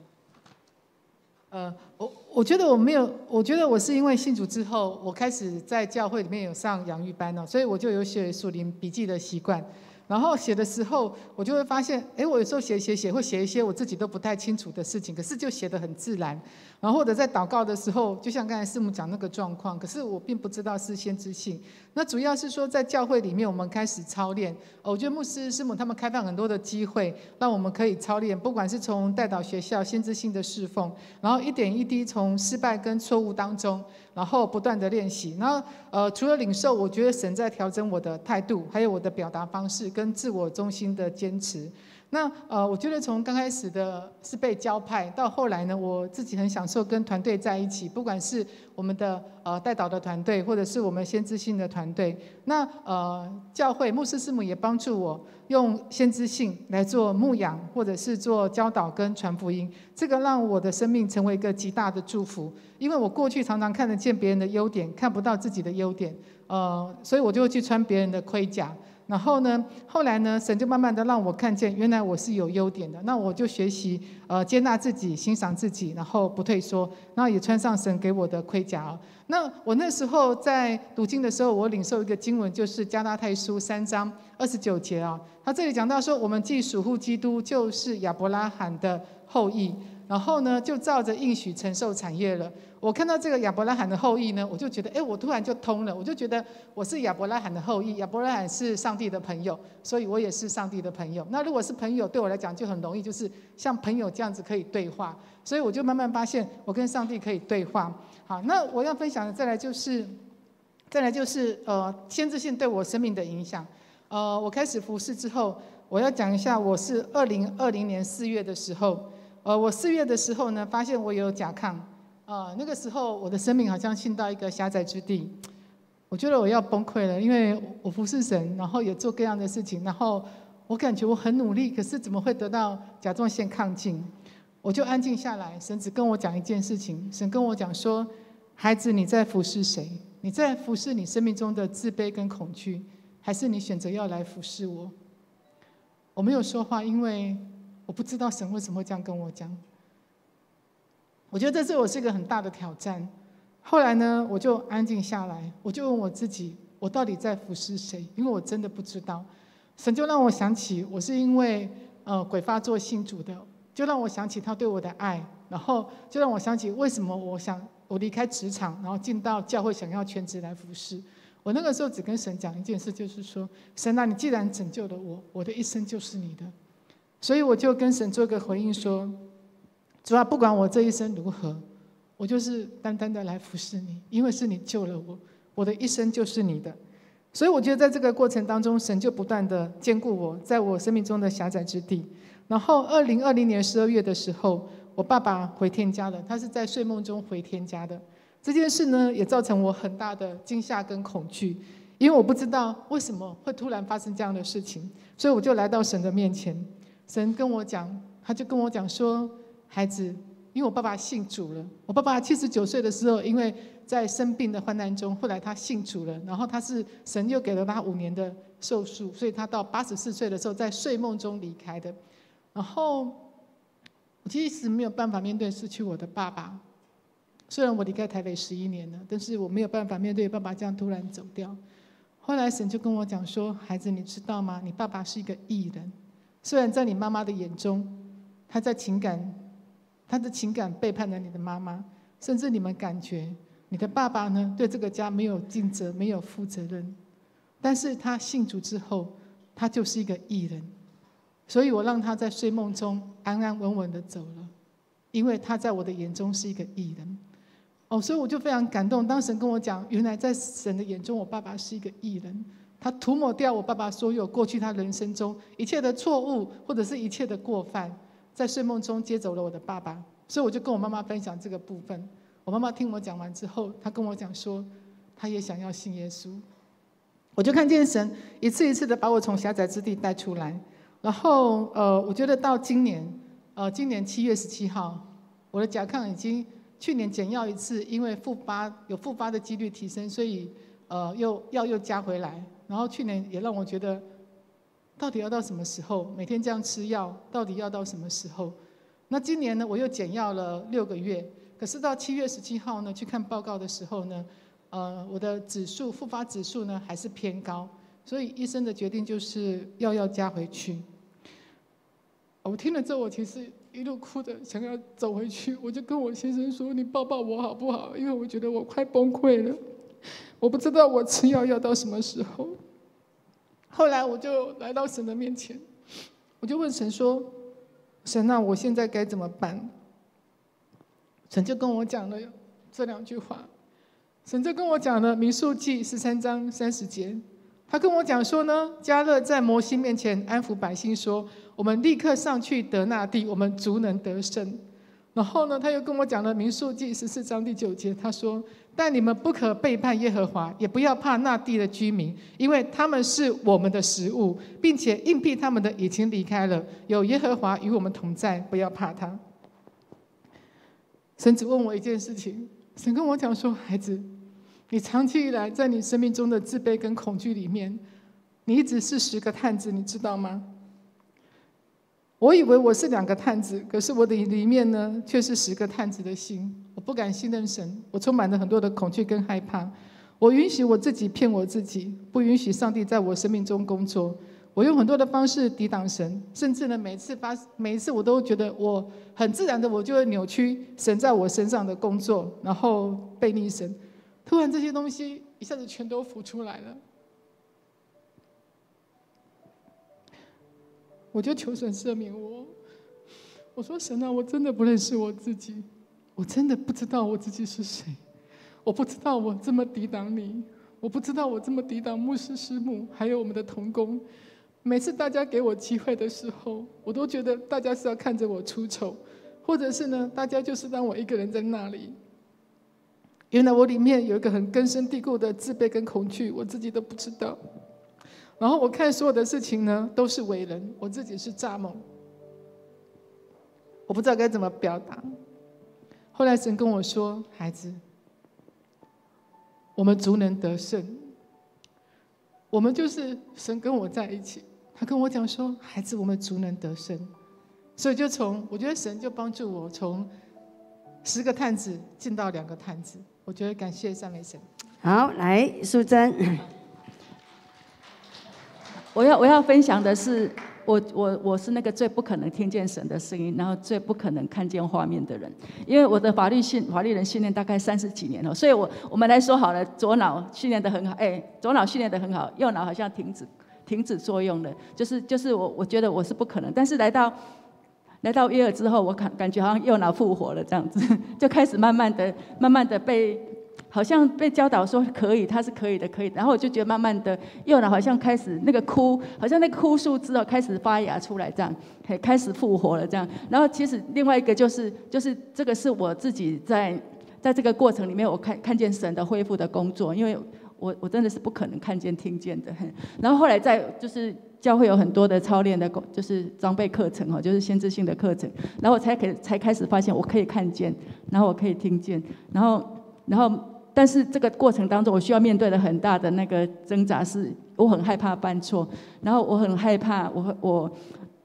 呃，我我觉得我没有，我觉得我是因为信主之后，我开始在教会里面有上养育班哦，所以我就有写树林笔记的习惯。然后写的时候，我就会发现，哎，我有时候写写写，会写一些我自己都不太清楚的事情，可是就写得很自然。然后或者在祷告的时候，就像刚才师母讲那个状况，可是我并不知道是先知性。那主要是说在教会里面，我们开始操练。我觉得牧师师母他们开放很多的机会，让我们可以操练，不管是从带导学校先知性的侍奉，然后一点一滴从失败跟错误当中，然后不断的练习。然后呃，除了领受，我觉得神在调整我的态度，还有我的表达方式跟自我中心的坚持。那呃，我觉得从刚开始的是被交派，到后来呢，我自己很享受跟团队在一起，不管是我们的呃带导的团队，或者是我们先知性的团队。那呃，教会牧师师母也帮助我用先知性来做牧养，或者是做教导跟传福音。这个让我的生命成为一个极大的祝福，因为我过去常常看得见别人的优点，看不到自己的优点，呃，所以我就会去穿别人的盔甲。然后呢，后来呢，神就慢慢的让我看见，原来我是有优点的。那我就学习，呃，接纳自己，欣赏自己，然后不退缩，然后也穿上神给我的盔甲。那我那时候在读经的时候，我领受一个经文，就是加拉太书三章二十九节啊。他这里讲到说，我们既属乎基督，就是亚伯拉罕的后裔。然后呢，就照着应许承受产业了。我看到这个亚伯拉罕的后裔呢，我就觉得，哎，我突然就通了。我就觉得我是亚伯拉罕的后裔，亚伯拉罕是上帝的朋友，所以我也是上帝的朋友。那如果是朋友，对我来讲就很容易，就是像朋友这样子可以对话。所以我就慢慢发现，我跟上帝可以对话。好，那我要分享的再来就是，再来就是呃，先知性对我生命的影响。呃，我开始服侍之后，我要讲一下，我是二零二零年四月的时候。呃，我四月的时候呢，发现我有甲亢，啊，那个时候我的生命好像进到一个狭窄之地，我觉得我要崩溃了，因为我服侍神，然后也做各样的事情，然后我感觉我很努力，可是怎么会得到甲状腺亢进？我就安静下来，神只跟我讲一件事情，神跟我讲说：“孩子，你在服侍谁？你在服侍你生命中的自卑跟恐惧，还是你选择要来服侍我？”我没有说话，因为我不知道神为什么会这样跟我讲。我觉得这对我是一个很大的挑战。后来呢，我就安静下来，我就问我自己：我到底在服侍谁？因为我真的不知道。神就让我想起，我是因为呃鬼发作信主的，就让我想起他对我的爱，然后就让我想起为什么我想我离开职场，然后进到教会，想要全职来服侍。我那个时候只跟神讲一件事，就是说：神啊，你既然拯救了我，我的一生就是你的。所以我就跟神做个回应说。主要不管我这一生如何，我就是单单的来服侍你，因为是你救了我，我的一生就是你的。所以我觉得在这个过程当中，神就不断的兼顾我，在我生命中的狭窄之地。然后二零二零年十二月的时候，我爸爸回天家了，他是在睡梦中回天家的。这件事呢，也造成我很大的惊吓跟恐惧，因为我不知道为什么会突然发生这样的事情，所以我就来到神的面前。神跟我讲，他就跟我讲说。孩子，因为我爸爸信主了。我爸爸七十九岁的时候，因为在生病的患难中，后来他信主了。然后他是神又给了他五年的寿数，所以他到八十四岁的时候，在睡梦中离开的。然后我其实没有办法面对失去我的爸爸。虽然我离开台北十一年了，但是我没有办法面对爸爸这样突然走掉。后来神就跟我讲说：“孩子，你知道吗？你爸爸是一个艺人。虽然在你妈妈的眼中，他在情感。”他的情感背叛了你的妈妈，甚至你们感觉你的爸爸呢对这个家没有尽责、没有负责任。但是他信主之后，他就是一个艺人，所以我让他在睡梦中安安稳稳的走了，因为他在我的眼中是一个艺人。哦，所以我就非常感动。当神跟我讲，原来在神的眼中，我爸爸是一个艺人，他涂抹掉我爸爸所有过去他人生中一切的错误或者是一切的过犯。在睡梦中接走了我的爸爸，所以我就跟我妈妈分享这个部分。我妈妈听我讲完之后，她跟我讲说，她也想要信耶稣。我就看见神一次一次的把我从狭窄之地带出来。然后，呃，我觉得到今年，呃，今年七月十七号，我的甲亢已经去年减药一次，因为复发有复发的几率提升，所以呃，又药又加回来。然后去年也让我觉得。到底要到什么时候？每天这样吃药，到底要到什么时候？那今年呢？我又减药了六个月，可是到七月十七号呢，去看报告的时候呢，呃，我的指数复发指数呢还是偏高，所以医生的决定就是药要加回去。我听了之后，我其实一路哭着想要走回去，我就跟我先生说：“你抱抱我好不好？”因为我觉得我快崩溃了，我不知道我吃药要到什么时候。后来我就来到神的面前，我就问神说：“神，那我现在该怎么办？”神就跟我讲了这两句话。神就跟我讲了《民数记》十三章三十节，他跟我讲说呢：“加勒在摩西面前安抚百姓说，我们立刻上去得那地，我们足能得胜。”然后呢，他又跟我讲了《民数记》十四章第九节，他说。但你们不可背叛耶和华，也不要怕那地的居民，因为他们是我们的食物，并且硬币他们的已经离开了。有耶和华与我们同在，不要怕他。神只问我一件事情，神跟我讲说：“孩子，你长期以来在你生命中的自卑跟恐惧里面，你一直是十个探子，你知道吗？”我以为我是两个探子，可是我的里面呢，却是十个探子的心。我不敢信任神，我充满了很多的恐惧跟害怕。我允许我自己骗我自己，不允许上帝在我生命中工作。我用很多的方式抵挡神，甚至呢，每次发，每一次我都觉得我很自然的，我就会扭曲神在我身上的工作，然后背逆神。突然这些东西一下子全都浮出来了。我就求神赦免我。我说神啊，我真的不认识我自己，我真的不知道我自己是谁，我不知道我这么抵挡你，我不知道我这么抵挡牧师师母，还有我们的童工。每次大家给我机会的时候，我都觉得大家是要看着我出丑，或者是呢，大家就是让我一个人在那里。原来我里面有一个很根深蒂固的自卑跟恐惧，我自己都不知道。然后我看所有的事情呢，都是伟人，我自己是蚱蜢，我不知道该怎么表达。后来神跟我说：“孩子，我们足能得胜。我们就是神跟我在一起。他跟我讲说：‘孩子，我们足能得胜。’所以就从我觉得神就帮助我从十个探子进到两个探子。我觉得感谢赞美神。好，来淑珍。”我要我要分享的是，我我我是那个最不可能听见神的声音，然后最不可能看见画面的人，因为我的法律训法律人训练大概三十几年了，所以我我们来说好了，左脑训练的很好，哎，左脑训练的很好，右脑好像停止停止作用了，就是就是我我觉得我是不可能，但是来到来到约尔之后，我感感觉好像右脑复活了这样子，就开始慢慢的慢慢的被。好像被教导说可以，他是可以的，可以。然后我就觉得慢慢的，右脑好像开始那个枯，好像那枯树枝哦开始发芽出来这样，开始复活了这样。然后其实另外一个就是，就是这个是我自己在在这个过程里面，我看看见神的恢复的工作，因为我我真的是不可能看见听见的。然后后来在就是教会有很多的操练的，就是装备课程哈，就是先知性的课程。然后我才可才开始发现我可以看见，然后我可以听见，然后然后。但是这个过程当中，我需要面对的很大的那个挣扎是，我很害怕犯错，然后我很害怕，我我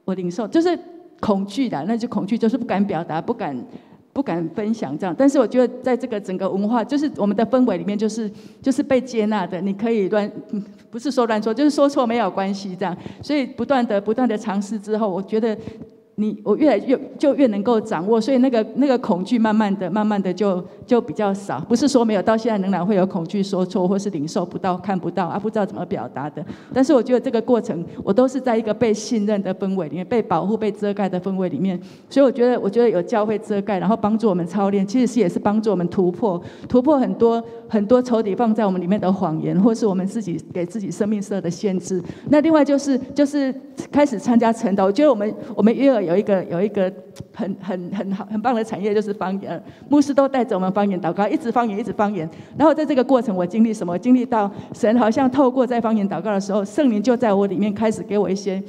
我领受就是恐惧的，那就恐惧就是不敢表达，不敢 不敢分享这样。但是我觉得在这个整个文化，就是我们的氛围里面，就是就是被接纳的，你可以乱，不是说乱说，就是说错没有关系这样。所以不断的不断的尝试之后，我觉得。你我越来越就越能够掌握，所以那个那个恐惧慢慢的、慢慢的就就比较少。不是说没有，到现在仍然会有恐惧说错，或是领受不到、看不到啊，不知道怎么表达的。但是我觉得这个过程，我都是在一个被信任的氛围里面，被保护、被遮盖的氛围里面。所以我觉得，我觉得有教会遮盖，然后帮助我们操练，其实是也是帮助我们突破、突破很多很多仇敌放在我们里面的谎言，或是我们自己给自己生命设的限制。那另外就是就是开始参加晨祷，我觉得我们我们约尔。有一个有一个很很很好很棒的产业，就是方言。牧师都带着我们方言祷告，一直方言，一直方言。然后在这个过程，我经历什么？经历到神好像透过在方言祷告的时候，圣灵就在我里面开始给我一些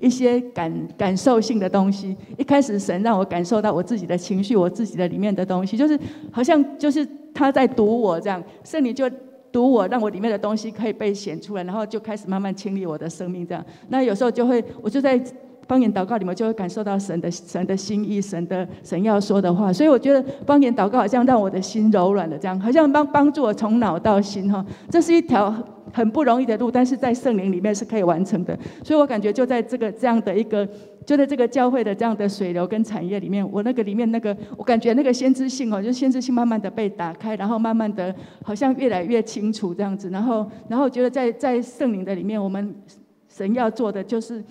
一些感感受性的东西。一开始神让我感受到我自己的情绪，我自己的里面的东西，就是好像就是他在读我这样，圣灵就读我，让我里面的东西可以被显出来，然后就开始慢慢清理我的生命这样。那有时候就会，我就在。方言祷告里面就会感受到神的神的心意，神的神要说的话，所以我觉得方言祷告好像让我的心柔软了，这样好像帮帮助我从脑到心哈，这是一条很不容易的路，但是在圣灵里面是可以完成的。所以我感觉就在这个这样的一个，就在这个教会的这样的水流跟产业里面，我那个里面那个，我感觉那个先知性哦，就先知性慢慢的被打开，然后慢慢的好像越来越清楚这样子，然后然后觉得在在圣灵的里面，我们神要做的就是。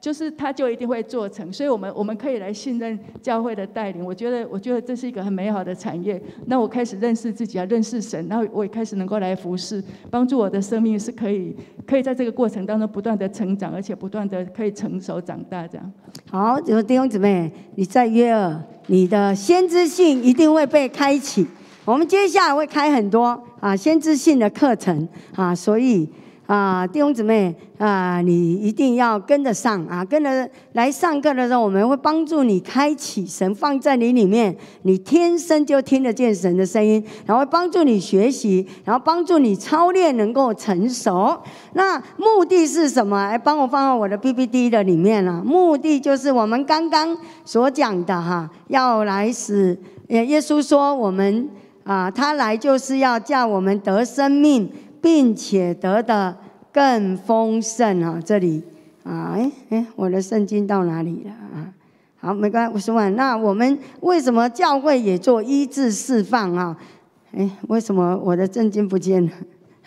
就是他就一定会做成，所以我们我们可以来信任教会的带领。我觉得我觉得这是一个很美好的产业。那我开始认识自己啊，认识神，然后我也开始能够来服侍，帮助我的生命是可以可以在这个过程当中不断的成长，而且不断的可以成熟长大这样。好，有弟兄姊妹，你在约尔，你的先知性一定会被开启。我们接下来会开很多啊先知性的课程啊，所以。啊，弟兄姊妹啊，你一定要跟得上啊！跟着来上课的时候，我们会帮助你开启神放在你里面，你天生就听得见神的声音，然后帮助你学习，然后帮助你操练能够成熟。那目的是什么？来帮我放到我的 PPT 的里面了。目的就是我们刚刚所讲的哈，要来使耶稣说我们啊，他来就是要叫我们得生命。并且得的更丰盛啊！这里啊，哎哎，我的圣经到哪里了啊？好，没关系，我说完。那我们为什么教会也做医治释放啊？哎，为什么我的圣经不见了？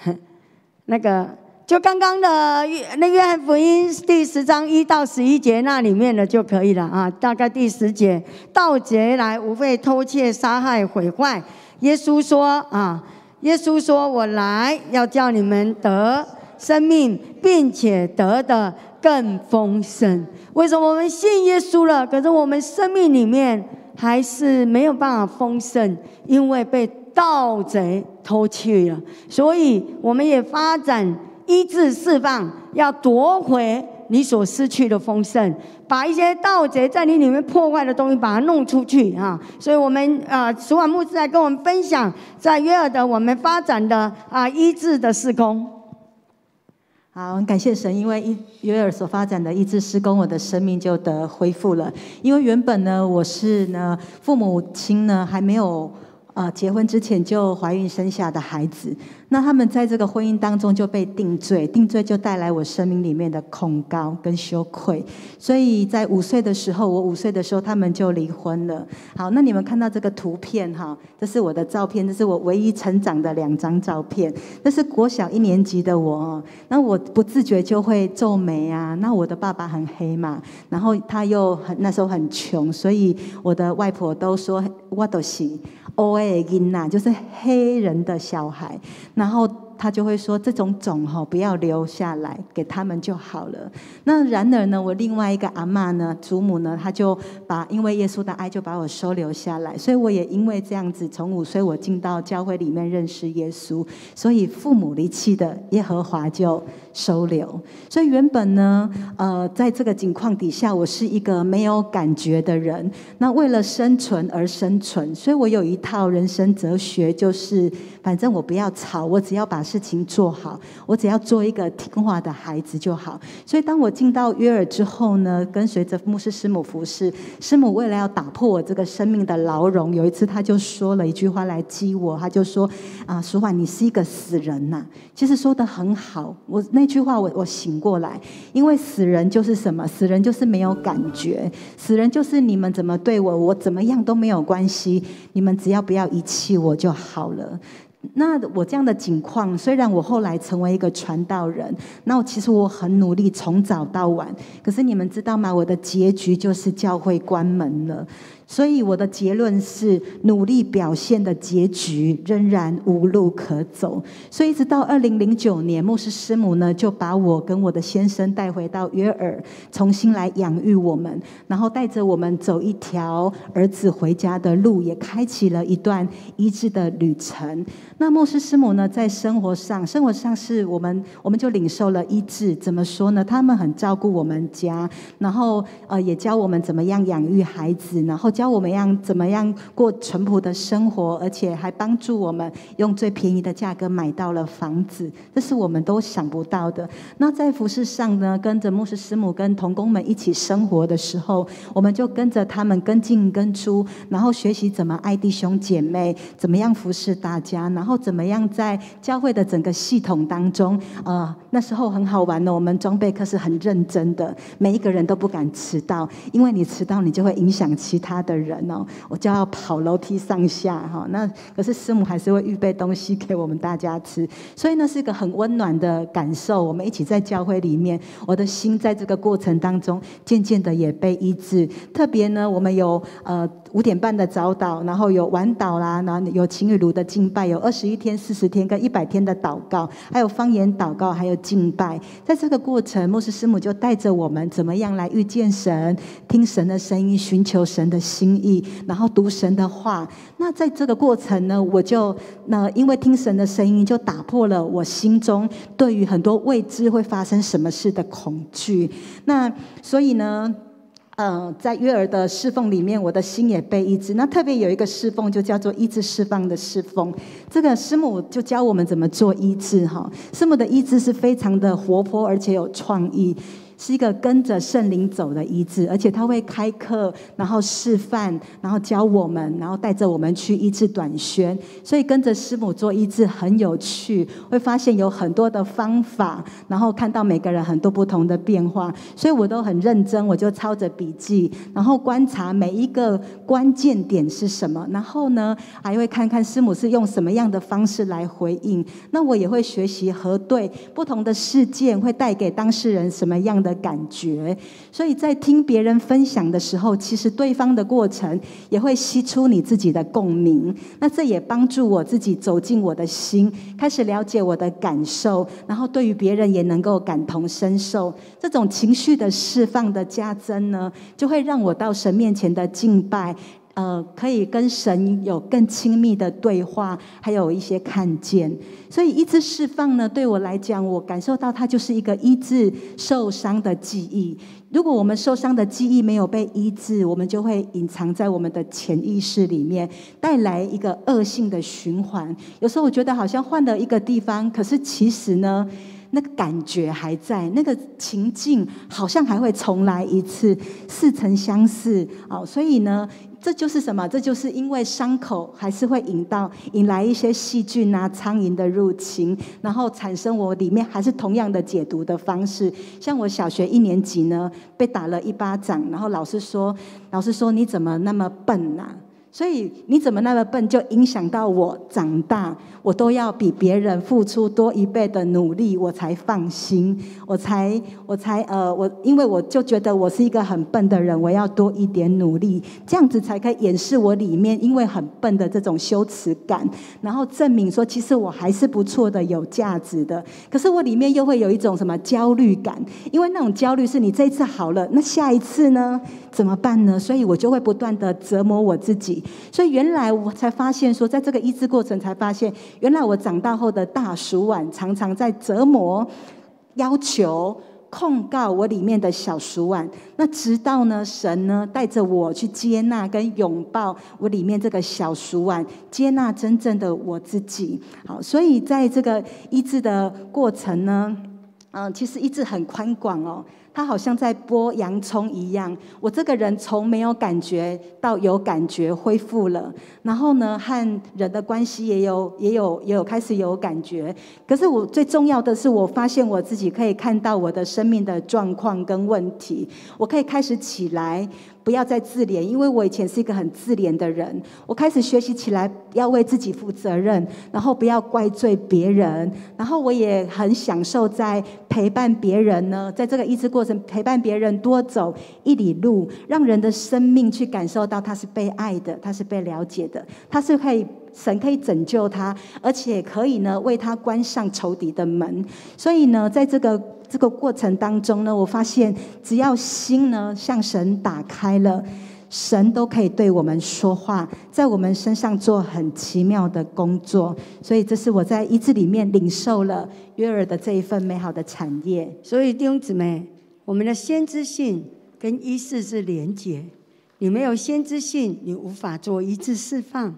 那个就刚刚的约那约翰福音第十章一到十一节那里面的就可以了啊。大概第十节，盗贼来无非偷窃、杀害、毁坏。耶稣说啊。耶稣说：“我来要叫你们得生命，并且得的更丰盛。为什么我们信耶稣了？可是我们生命里面还是没有办法丰盛，因为被盗贼偷去了。所以我们也发展。”医治释放，要夺回你所失去的丰盛，把一些盗贼在你里面破坏的东西，把它弄出去啊！所以，我们啊，苏瓦牧师在跟我们分享，在约尔的我们发展的啊医治的施工。好，感谢神，因为一约尔所发展的医治施工，我的生命就得恢复了。因为原本呢，我是呢父母亲呢还没有。呃，结婚之前就怀孕生下的孩子，那他们在这个婚姻当中就被定罪，定罪就带来我生命里面的恐高跟羞愧，所以在五岁的时候，我五岁的时候他们就离婚了。好，那你们看到这个图片哈，这是我的照片，这是我唯一成长的两张照片。那是国小一年级的我，那我不自觉就会皱眉啊。那我的爸爸很黑嘛，然后他又很那时候很穷，所以我的外婆都说我都是。O A 因呐，就是黑人的小孩，然后。他就会说这种种哈不要留下来给他们就好了。那然而呢，我另外一个阿妈呢，祖母呢，他就把因为耶稣的爱就把我收留下来，所以我也因为这样子，从五岁我进到教会里面认识耶稣，所以父母离弃的耶和华就收留。所以原本呢，呃，在这个境况底下，我是一个没有感觉的人。那为了生存而生存，所以我有一套人生哲学，就是反正我不要吵，我只要把。事情做好，我只要做一个听话的孩子就好。所以当我进到约尔之后呢，跟随着牧师师母服侍，师母为了要打破我这个生命的牢笼，有一次他就说了一句话来激我，他就说：“啊，淑婉，你是一个死人呐。”其实说的很好，我那句话我我醒过来，因为死人就是什么？死人就是没有感觉，死人就是你们怎么对我，我怎么样都没有关系，你们只要不要遗弃我就好了。那我这样的情况，虽然我后来成为一个传道人，那我其实我很努力，从早到晚。可是你们知道吗？我的结局就是教会关门了。所以我的结论是，努力表现的结局仍然无路可走。所以一直到二零零九年，牧师师母呢就把我跟我的先生带回到约尔，重新来养育我们，然后带着我们走一条儿子回家的路，也开启了一段医治的旅程。那牧师师母呢，在生活上，生活上是我们，我们就领受了医治。怎么说呢？他们很照顾我们家，然后呃，也教我们怎么样养育孩子，然后。教我们样怎么样过淳朴的生活，而且还帮助我们用最便宜的价格买到了房子，这是我们都想不到的。那在服饰上呢，跟着牧师师母跟童工们一起生活的时候，我们就跟着他们跟进跟出，然后学习怎么爱弟兄姐妹，怎么样服侍大家，然后怎么样在教会的整个系统当中，呃，那时候很好玩的，我们装备课是很认真的，每一个人都不敢迟到，因为你迟到，你就会影响其他的。的人哦，我就要跑楼梯上下哈。那可是师母还是会预备东西给我们大家吃，所以那是一个很温暖的感受。我们一起在教会里面，我的心在这个过程当中渐渐的也被医治。特别呢，我们有呃。五点半的早祷，然后有晚祷啦，然后有晴雨炉的敬拜，有二十一天、四十天跟一百天的祷告，还有方言祷告，还有敬拜。在这个过程，牧师师母就带着我们怎么样来遇见神，听神的声音，寻求神的心意，然后读神的话。那在这个过程呢，我就那因为听神的声音，就打破了我心中对于很多未知会发生什么事的恐惧。那所以呢？嗯，在月儿的侍奉里面，我的心也被医治。那特别有一个侍奉，就叫做医治释放的侍奉。这个师母就教我们怎么做医治哈。师母的医治是非常的活泼，而且有创意。是一个跟着圣灵走的医治，而且他会开课，然后示范，然后教我们，然后带着我们去医治短宣。所以跟着师母做医治很有趣，会发现有很多的方法，然后看到每个人很多不同的变化。所以我都很认真，我就抄着笔记，然后观察每一个关键点是什么。然后呢，还会看看师母是用什么样的方式来回应。那我也会学习核对不同的事件会带给当事人什么样的。感觉，所以在听别人分享的时候，其实对方的过程也会吸出你自己的共鸣。那这也帮助我自己走进我的心，开始了解我的感受，然后对于别人也能够感同身受。这种情绪的释放的加增呢，就会让我到神面前的敬拜。呃，可以跟神有更亲密的对话，还有一些看见。所以医治释放呢，对我来讲，我感受到它就是一个医治受伤的记忆。如果我们受伤的记忆没有被医治，我们就会隐藏在我们的潜意识里面，带来一个恶性的循环。有时候我觉得好像换了一个地方，可是其实呢，那个感觉还在，那个情境好像还会重来一次，似曾相识。哦，所以呢。这就是什么？这就是因为伤口还是会引到引来一些细菌啊、苍蝇的入侵，然后产生我里面还是同样的解读的方式。像我小学一年级呢，被打了一巴掌，然后老师说：“老师说你怎么那么笨呐？”所以你怎么那么笨，就影响到我长大，我都要比别人付出多一倍的努力，我才放心，我才我才呃，我因为我就觉得我是一个很笨的人，我要多一点努力，这样子才可以掩饰我里面因为很笨的这种羞耻感，然后证明说其实我还是不错的，有价值的。可是我里面又会有一种什么焦虑感，因为那种焦虑是你这一次好了，那下一次呢怎么办呢？所以我就会不断的折磨我自己。所以原来我才发现，说在这个医治过程才发现，原来我长大后的大鼠碗常常在折磨、要求、控告我里面的小鼠碗。那直到呢，神呢带着我去接纳跟拥抱我里面这个小鼠碗，接纳真正的我自己。好，所以在这个医治的过程呢，嗯，其实医治很宽广哦。他好像在剥洋葱一样，我这个人从没有感觉到有感觉恢复了，然后呢，和人的关系也有也有也有开始有感觉。可是我最重要的是，我发现我自己可以看到我的生命的状况跟问题，我可以开始起来。不要再自怜，因为我以前是一个很自怜的人。我开始学习起来要为自己负责任，然后不要怪罪别人。然后我也很享受在陪伴别人呢，在这个医治过程陪伴别人多走一里路，让人的生命去感受到他是被爱的，他是被了解的，他是可以神可以拯救他，而且可以呢为他关上仇敌的门。所以呢，在这个。这个过程当中呢，我发现只要心呢向神打开了，神都可以对我们说话，在我们身上做很奇妙的工作。所以这是我在医治里面领受了约尔的这一份美好的产业。所以弟兄姊妹，我们的先知性跟医治是连结，你没有先知性，你无法做医治释放。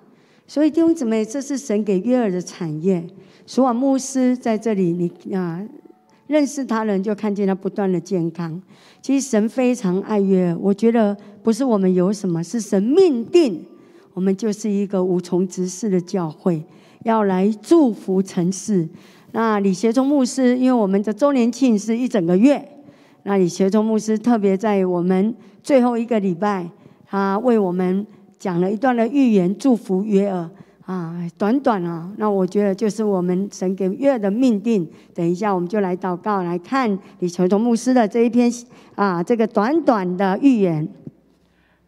所以弟兄姊妹，这是神给约尔的产业。所瓦牧师在这里，你啊。认识他人就看见他不断的健康。其实神非常爱约尔，我觉得不是我们有什么，是神命定，我们就是一个无从直视的教会，要来祝福城市。那李学忠牧师，因为我们的周年庆是一整个月，那李学忠牧师特别在我们最后一个礼拜，他为我们讲了一段的预言，祝福约尔。啊，短短啊，那我觉得就是我们神给约的命定。等一下，我们就来祷告，来看李求同牧师的这一篇啊，这个短短的预言。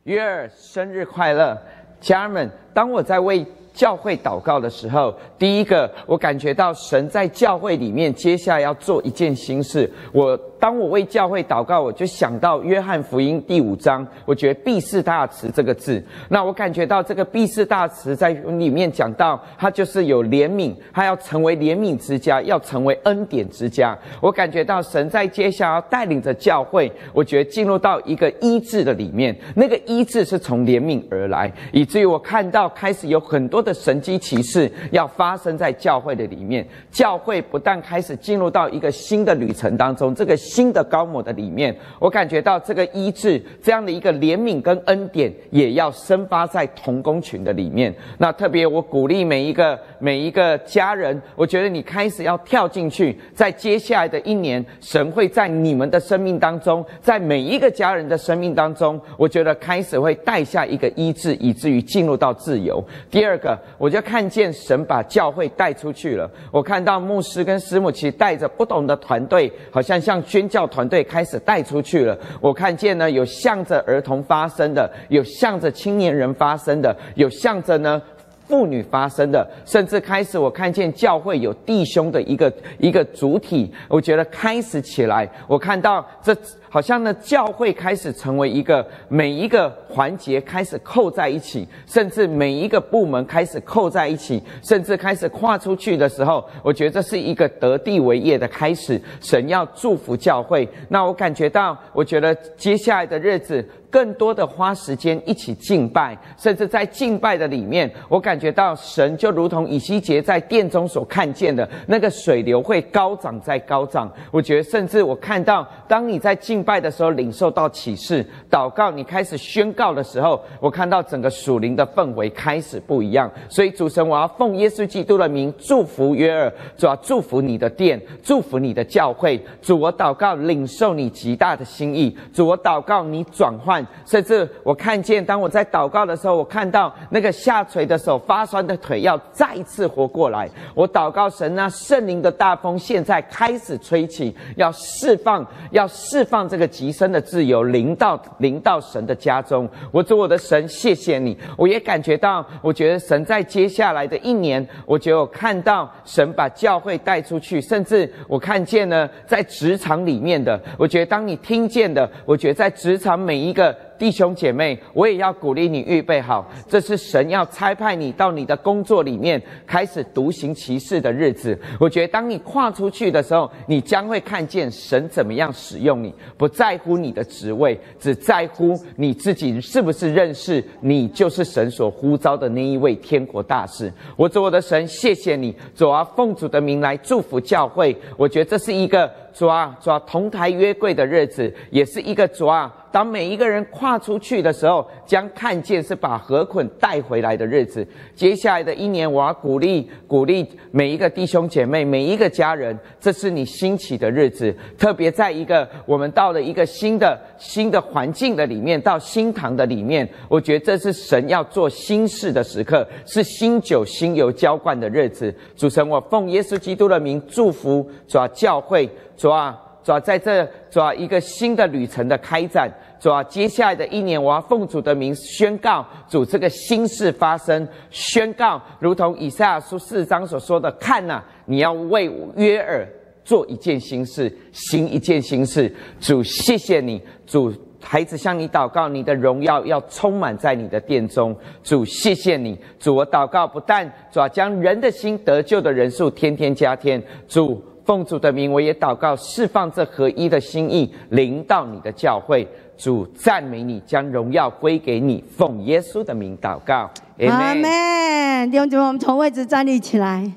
约尔生日快乐，家人们！当我在为教会祷告的时候，第一个我感觉到神在教会里面接下来要做一件新事。我。当我为教会祷告，我就想到约翰福音第五章，我觉得“必是大慈”这个字。那我感觉到这个“必是大慈”在里面讲到，他就是有怜悯，他要成为怜悯之家，要成为恩典之家。我感觉到神在接下来带领着教会，我觉得进入到一个医治的里面。那个医治是从怜悯而来，以至于我看到开始有很多的神机骑士要发生在教会的里面。教会不但开始进入到一个新的旅程当中，这个。新的高模的里面，我感觉到这个医治这样的一个怜悯跟恩典，也要生发在同工群的里面。那特别，我鼓励每一个每一个家人，我觉得你开始要跳进去，在接下来的一年，神会在你们的生命当中，在每一个家人的生命当中，我觉得开始会带下一个医治，以至于进入到自由。第二个，我就看见神把教会带出去了。我看到牧师跟师母其实带着不同的团队，好像像。军教团队开始带出去了。我看见呢，有向着儿童发声的，有向着青年人发声的，有向着呢妇女发生的，甚至开始我看见教会有弟兄的一个一个主体。我觉得开始起来，我看到这。好像呢教会开始成为一个每一个环节开始扣在一起，甚至每一个部门开始扣在一起，甚至开始跨出去的时候，我觉得这是一个得地为业的开始。神要祝福教会，那我感觉到，我觉得接下来的日子。更多的花时间一起敬拜，甚至在敬拜的里面，我感觉到神就如同以西结在殿中所看见的那个水流会高涨在高涨。我觉得，甚至我看到，当你在敬拜的时候领受到启示、祷告，你开始宣告的时候，我看到整个属灵的氛围开始不一样。所以，主神，我要奉耶稣基督的名祝福约尔，主要祝福你的殿，祝福你的教会。主，我祷告领受你极大的心意。主，我祷告你转换。甚至我看见，当我在祷告的时候，我看到那个下垂的手、发酸的腿要再一次活过来。我祷告神啊，圣灵的大风现在开始吹起，要释放，要释放这个极深的自由，临到临到神的家中。我主我的神，谢谢你。我也感觉到，我觉得神在接下来的一年，我觉得我看到神把教会带出去，甚至我看见呢，在职场里面的，我觉得当你听见的，我觉得在职场每一个。弟兄姐妹，我也要鼓励你预备好，这是神要差派你到你的工作里面开始独行其事的日子。我觉得，当你跨出去的时候，你将会看见神怎么样使用你，不在乎你的职位，只在乎你自己是不是认识你就是神所呼召的那一位天国大使。我主我的神，谢谢你，主啊，奉主的名来祝福教会。我觉得这是一个主啊主啊同台约柜的日子，也是一个主啊。当每一个人跨出去的时候，将看见是把何捆带回来的日子。接下来的一年，我要鼓励鼓励每一个弟兄姐妹，每一个家人，这是你兴起的日子。特别在一个我们到了一个新的新的环境的里面，到新堂的里面，我觉得这是神要做新事的时刻，是新酒新油浇灌的日子。主神，我奉耶稣基督的名祝福主啊教会，主啊主要在这主要一个新的旅程的开展。主要，接下来的一年，我要奉主的名宣告主这个新事发生，宣告如同以赛亚书四章所说的：“看呐，你要为约尔做一件新事，行一件新事。”主，谢谢你，主，孩子向你祷告，你的荣耀要充满在你的殿中。主，谢谢你，主，我祷告不但主要将人的心得救的人数天天加添，主奉主的名，我也祷告释放这合一的心意，临到你的教会。主赞美你，将荣耀归给你，奉耶稣的名祷告，阿门。弟兄姊妹，我们从位置站立起来。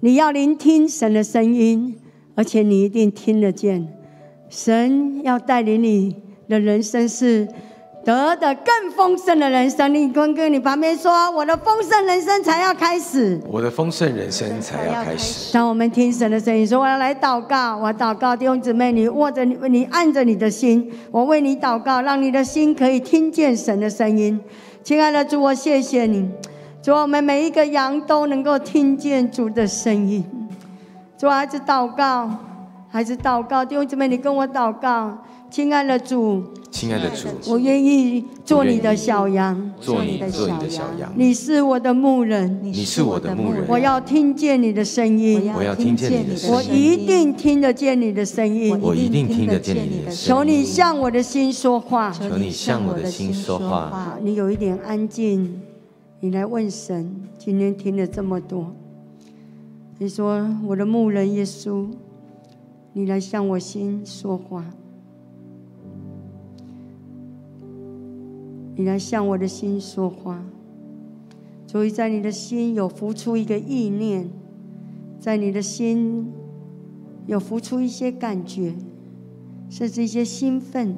你要聆听神的声音，而且你一定听得见。神要带领你的人生是。得的更丰盛的人生，你跟跟你旁边说，我的丰盛人生才要开始。我的丰盛人生才要开始。当我们听神的声音，说我要来祷告，我祷告弟兄姊妹，你握着你，你按着你的心，我为你祷告，让你的心可以听见神的声音。亲爱的主，我谢谢你，主，我们每一个羊都能够听见主的声音。主，孩子祷告，孩子祷告，弟兄姊妹，你跟我祷告。亲爱的主，亲爱的主，我愿意做你的小羊，做你的小羊。你是我的牧人，你是我的牧人。我要听见你的声音，我要听见你的声音。我一定听得见你的声音，我一定听得见你的声音。求你向我的心说话，求你向我的心说话。你有一点安静，你来问神。今天听了这么多，你说我的牧人耶稣，你来向我心说话。你来向我的心说话，所以在你的心有浮出一个意念，在你的心有浮出一些感觉，甚至一些兴奋，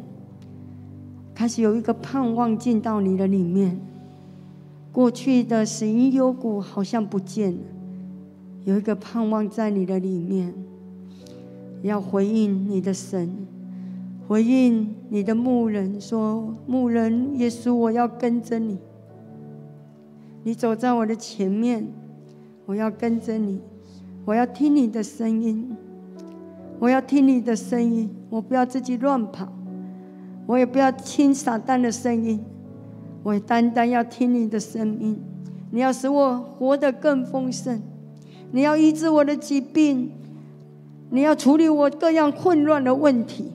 开始有一个盼望进到你的里面。过去的死因幽谷好像不见了，有一个盼望在你的里面，要回应你的神。回应你的牧人说：“牧人耶稣，我要跟着你。你走在我的前面，我要跟着你。我要听你的声音，我要听你的声音。我不要自己乱跑，我也不要听撒旦的声音。我单单要听你的声音。你要使我活得更丰盛，你要医治我的疾病，你要处理我各样混乱的问题。”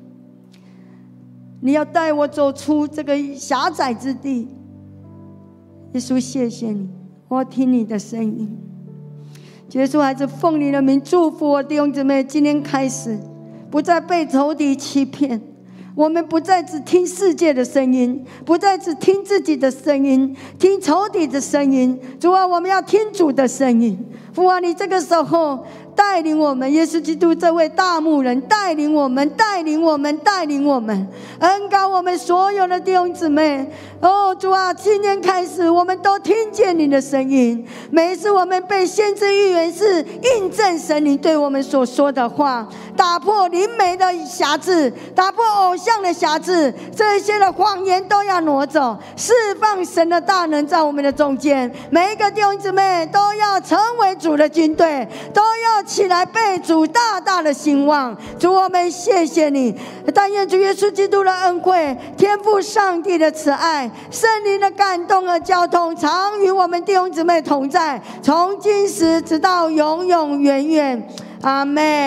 你要带我走出这个狭窄之地。耶稣，谢谢你，我听你的声音。耶稣，还是奉你的名祝福我弟兄姊妹，今天开始不再被仇敌欺骗。我们不再只听世界的声音，不再只听自己的声音，听仇敌的声音。主啊，我们要听主的声音。父啊，你这个时候。带领我们，耶稣基督这位大牧人带领我们，带领我们，带领我们，恩高我们所有的弟兄姊妹。哦，主啊，今天开始，我们都听见你的声音。每一次我们被先知预言，是印证神灵对我们所说的话，打破灵媒的辖制，打破偶像的辖制，这些的谎言都要挪走，释放神的大能在我们的中间。每一个弟兄姊妹都要成为主的军队，都要。起来，被主大大的兴旺。主，我们谢谢你。但愿主耶稣基督的恩惠、天赋上帝的慈爱、圣灵的感动和交通，常与我们弟兄姊妹同在，从今时直到永永远远。阿妹。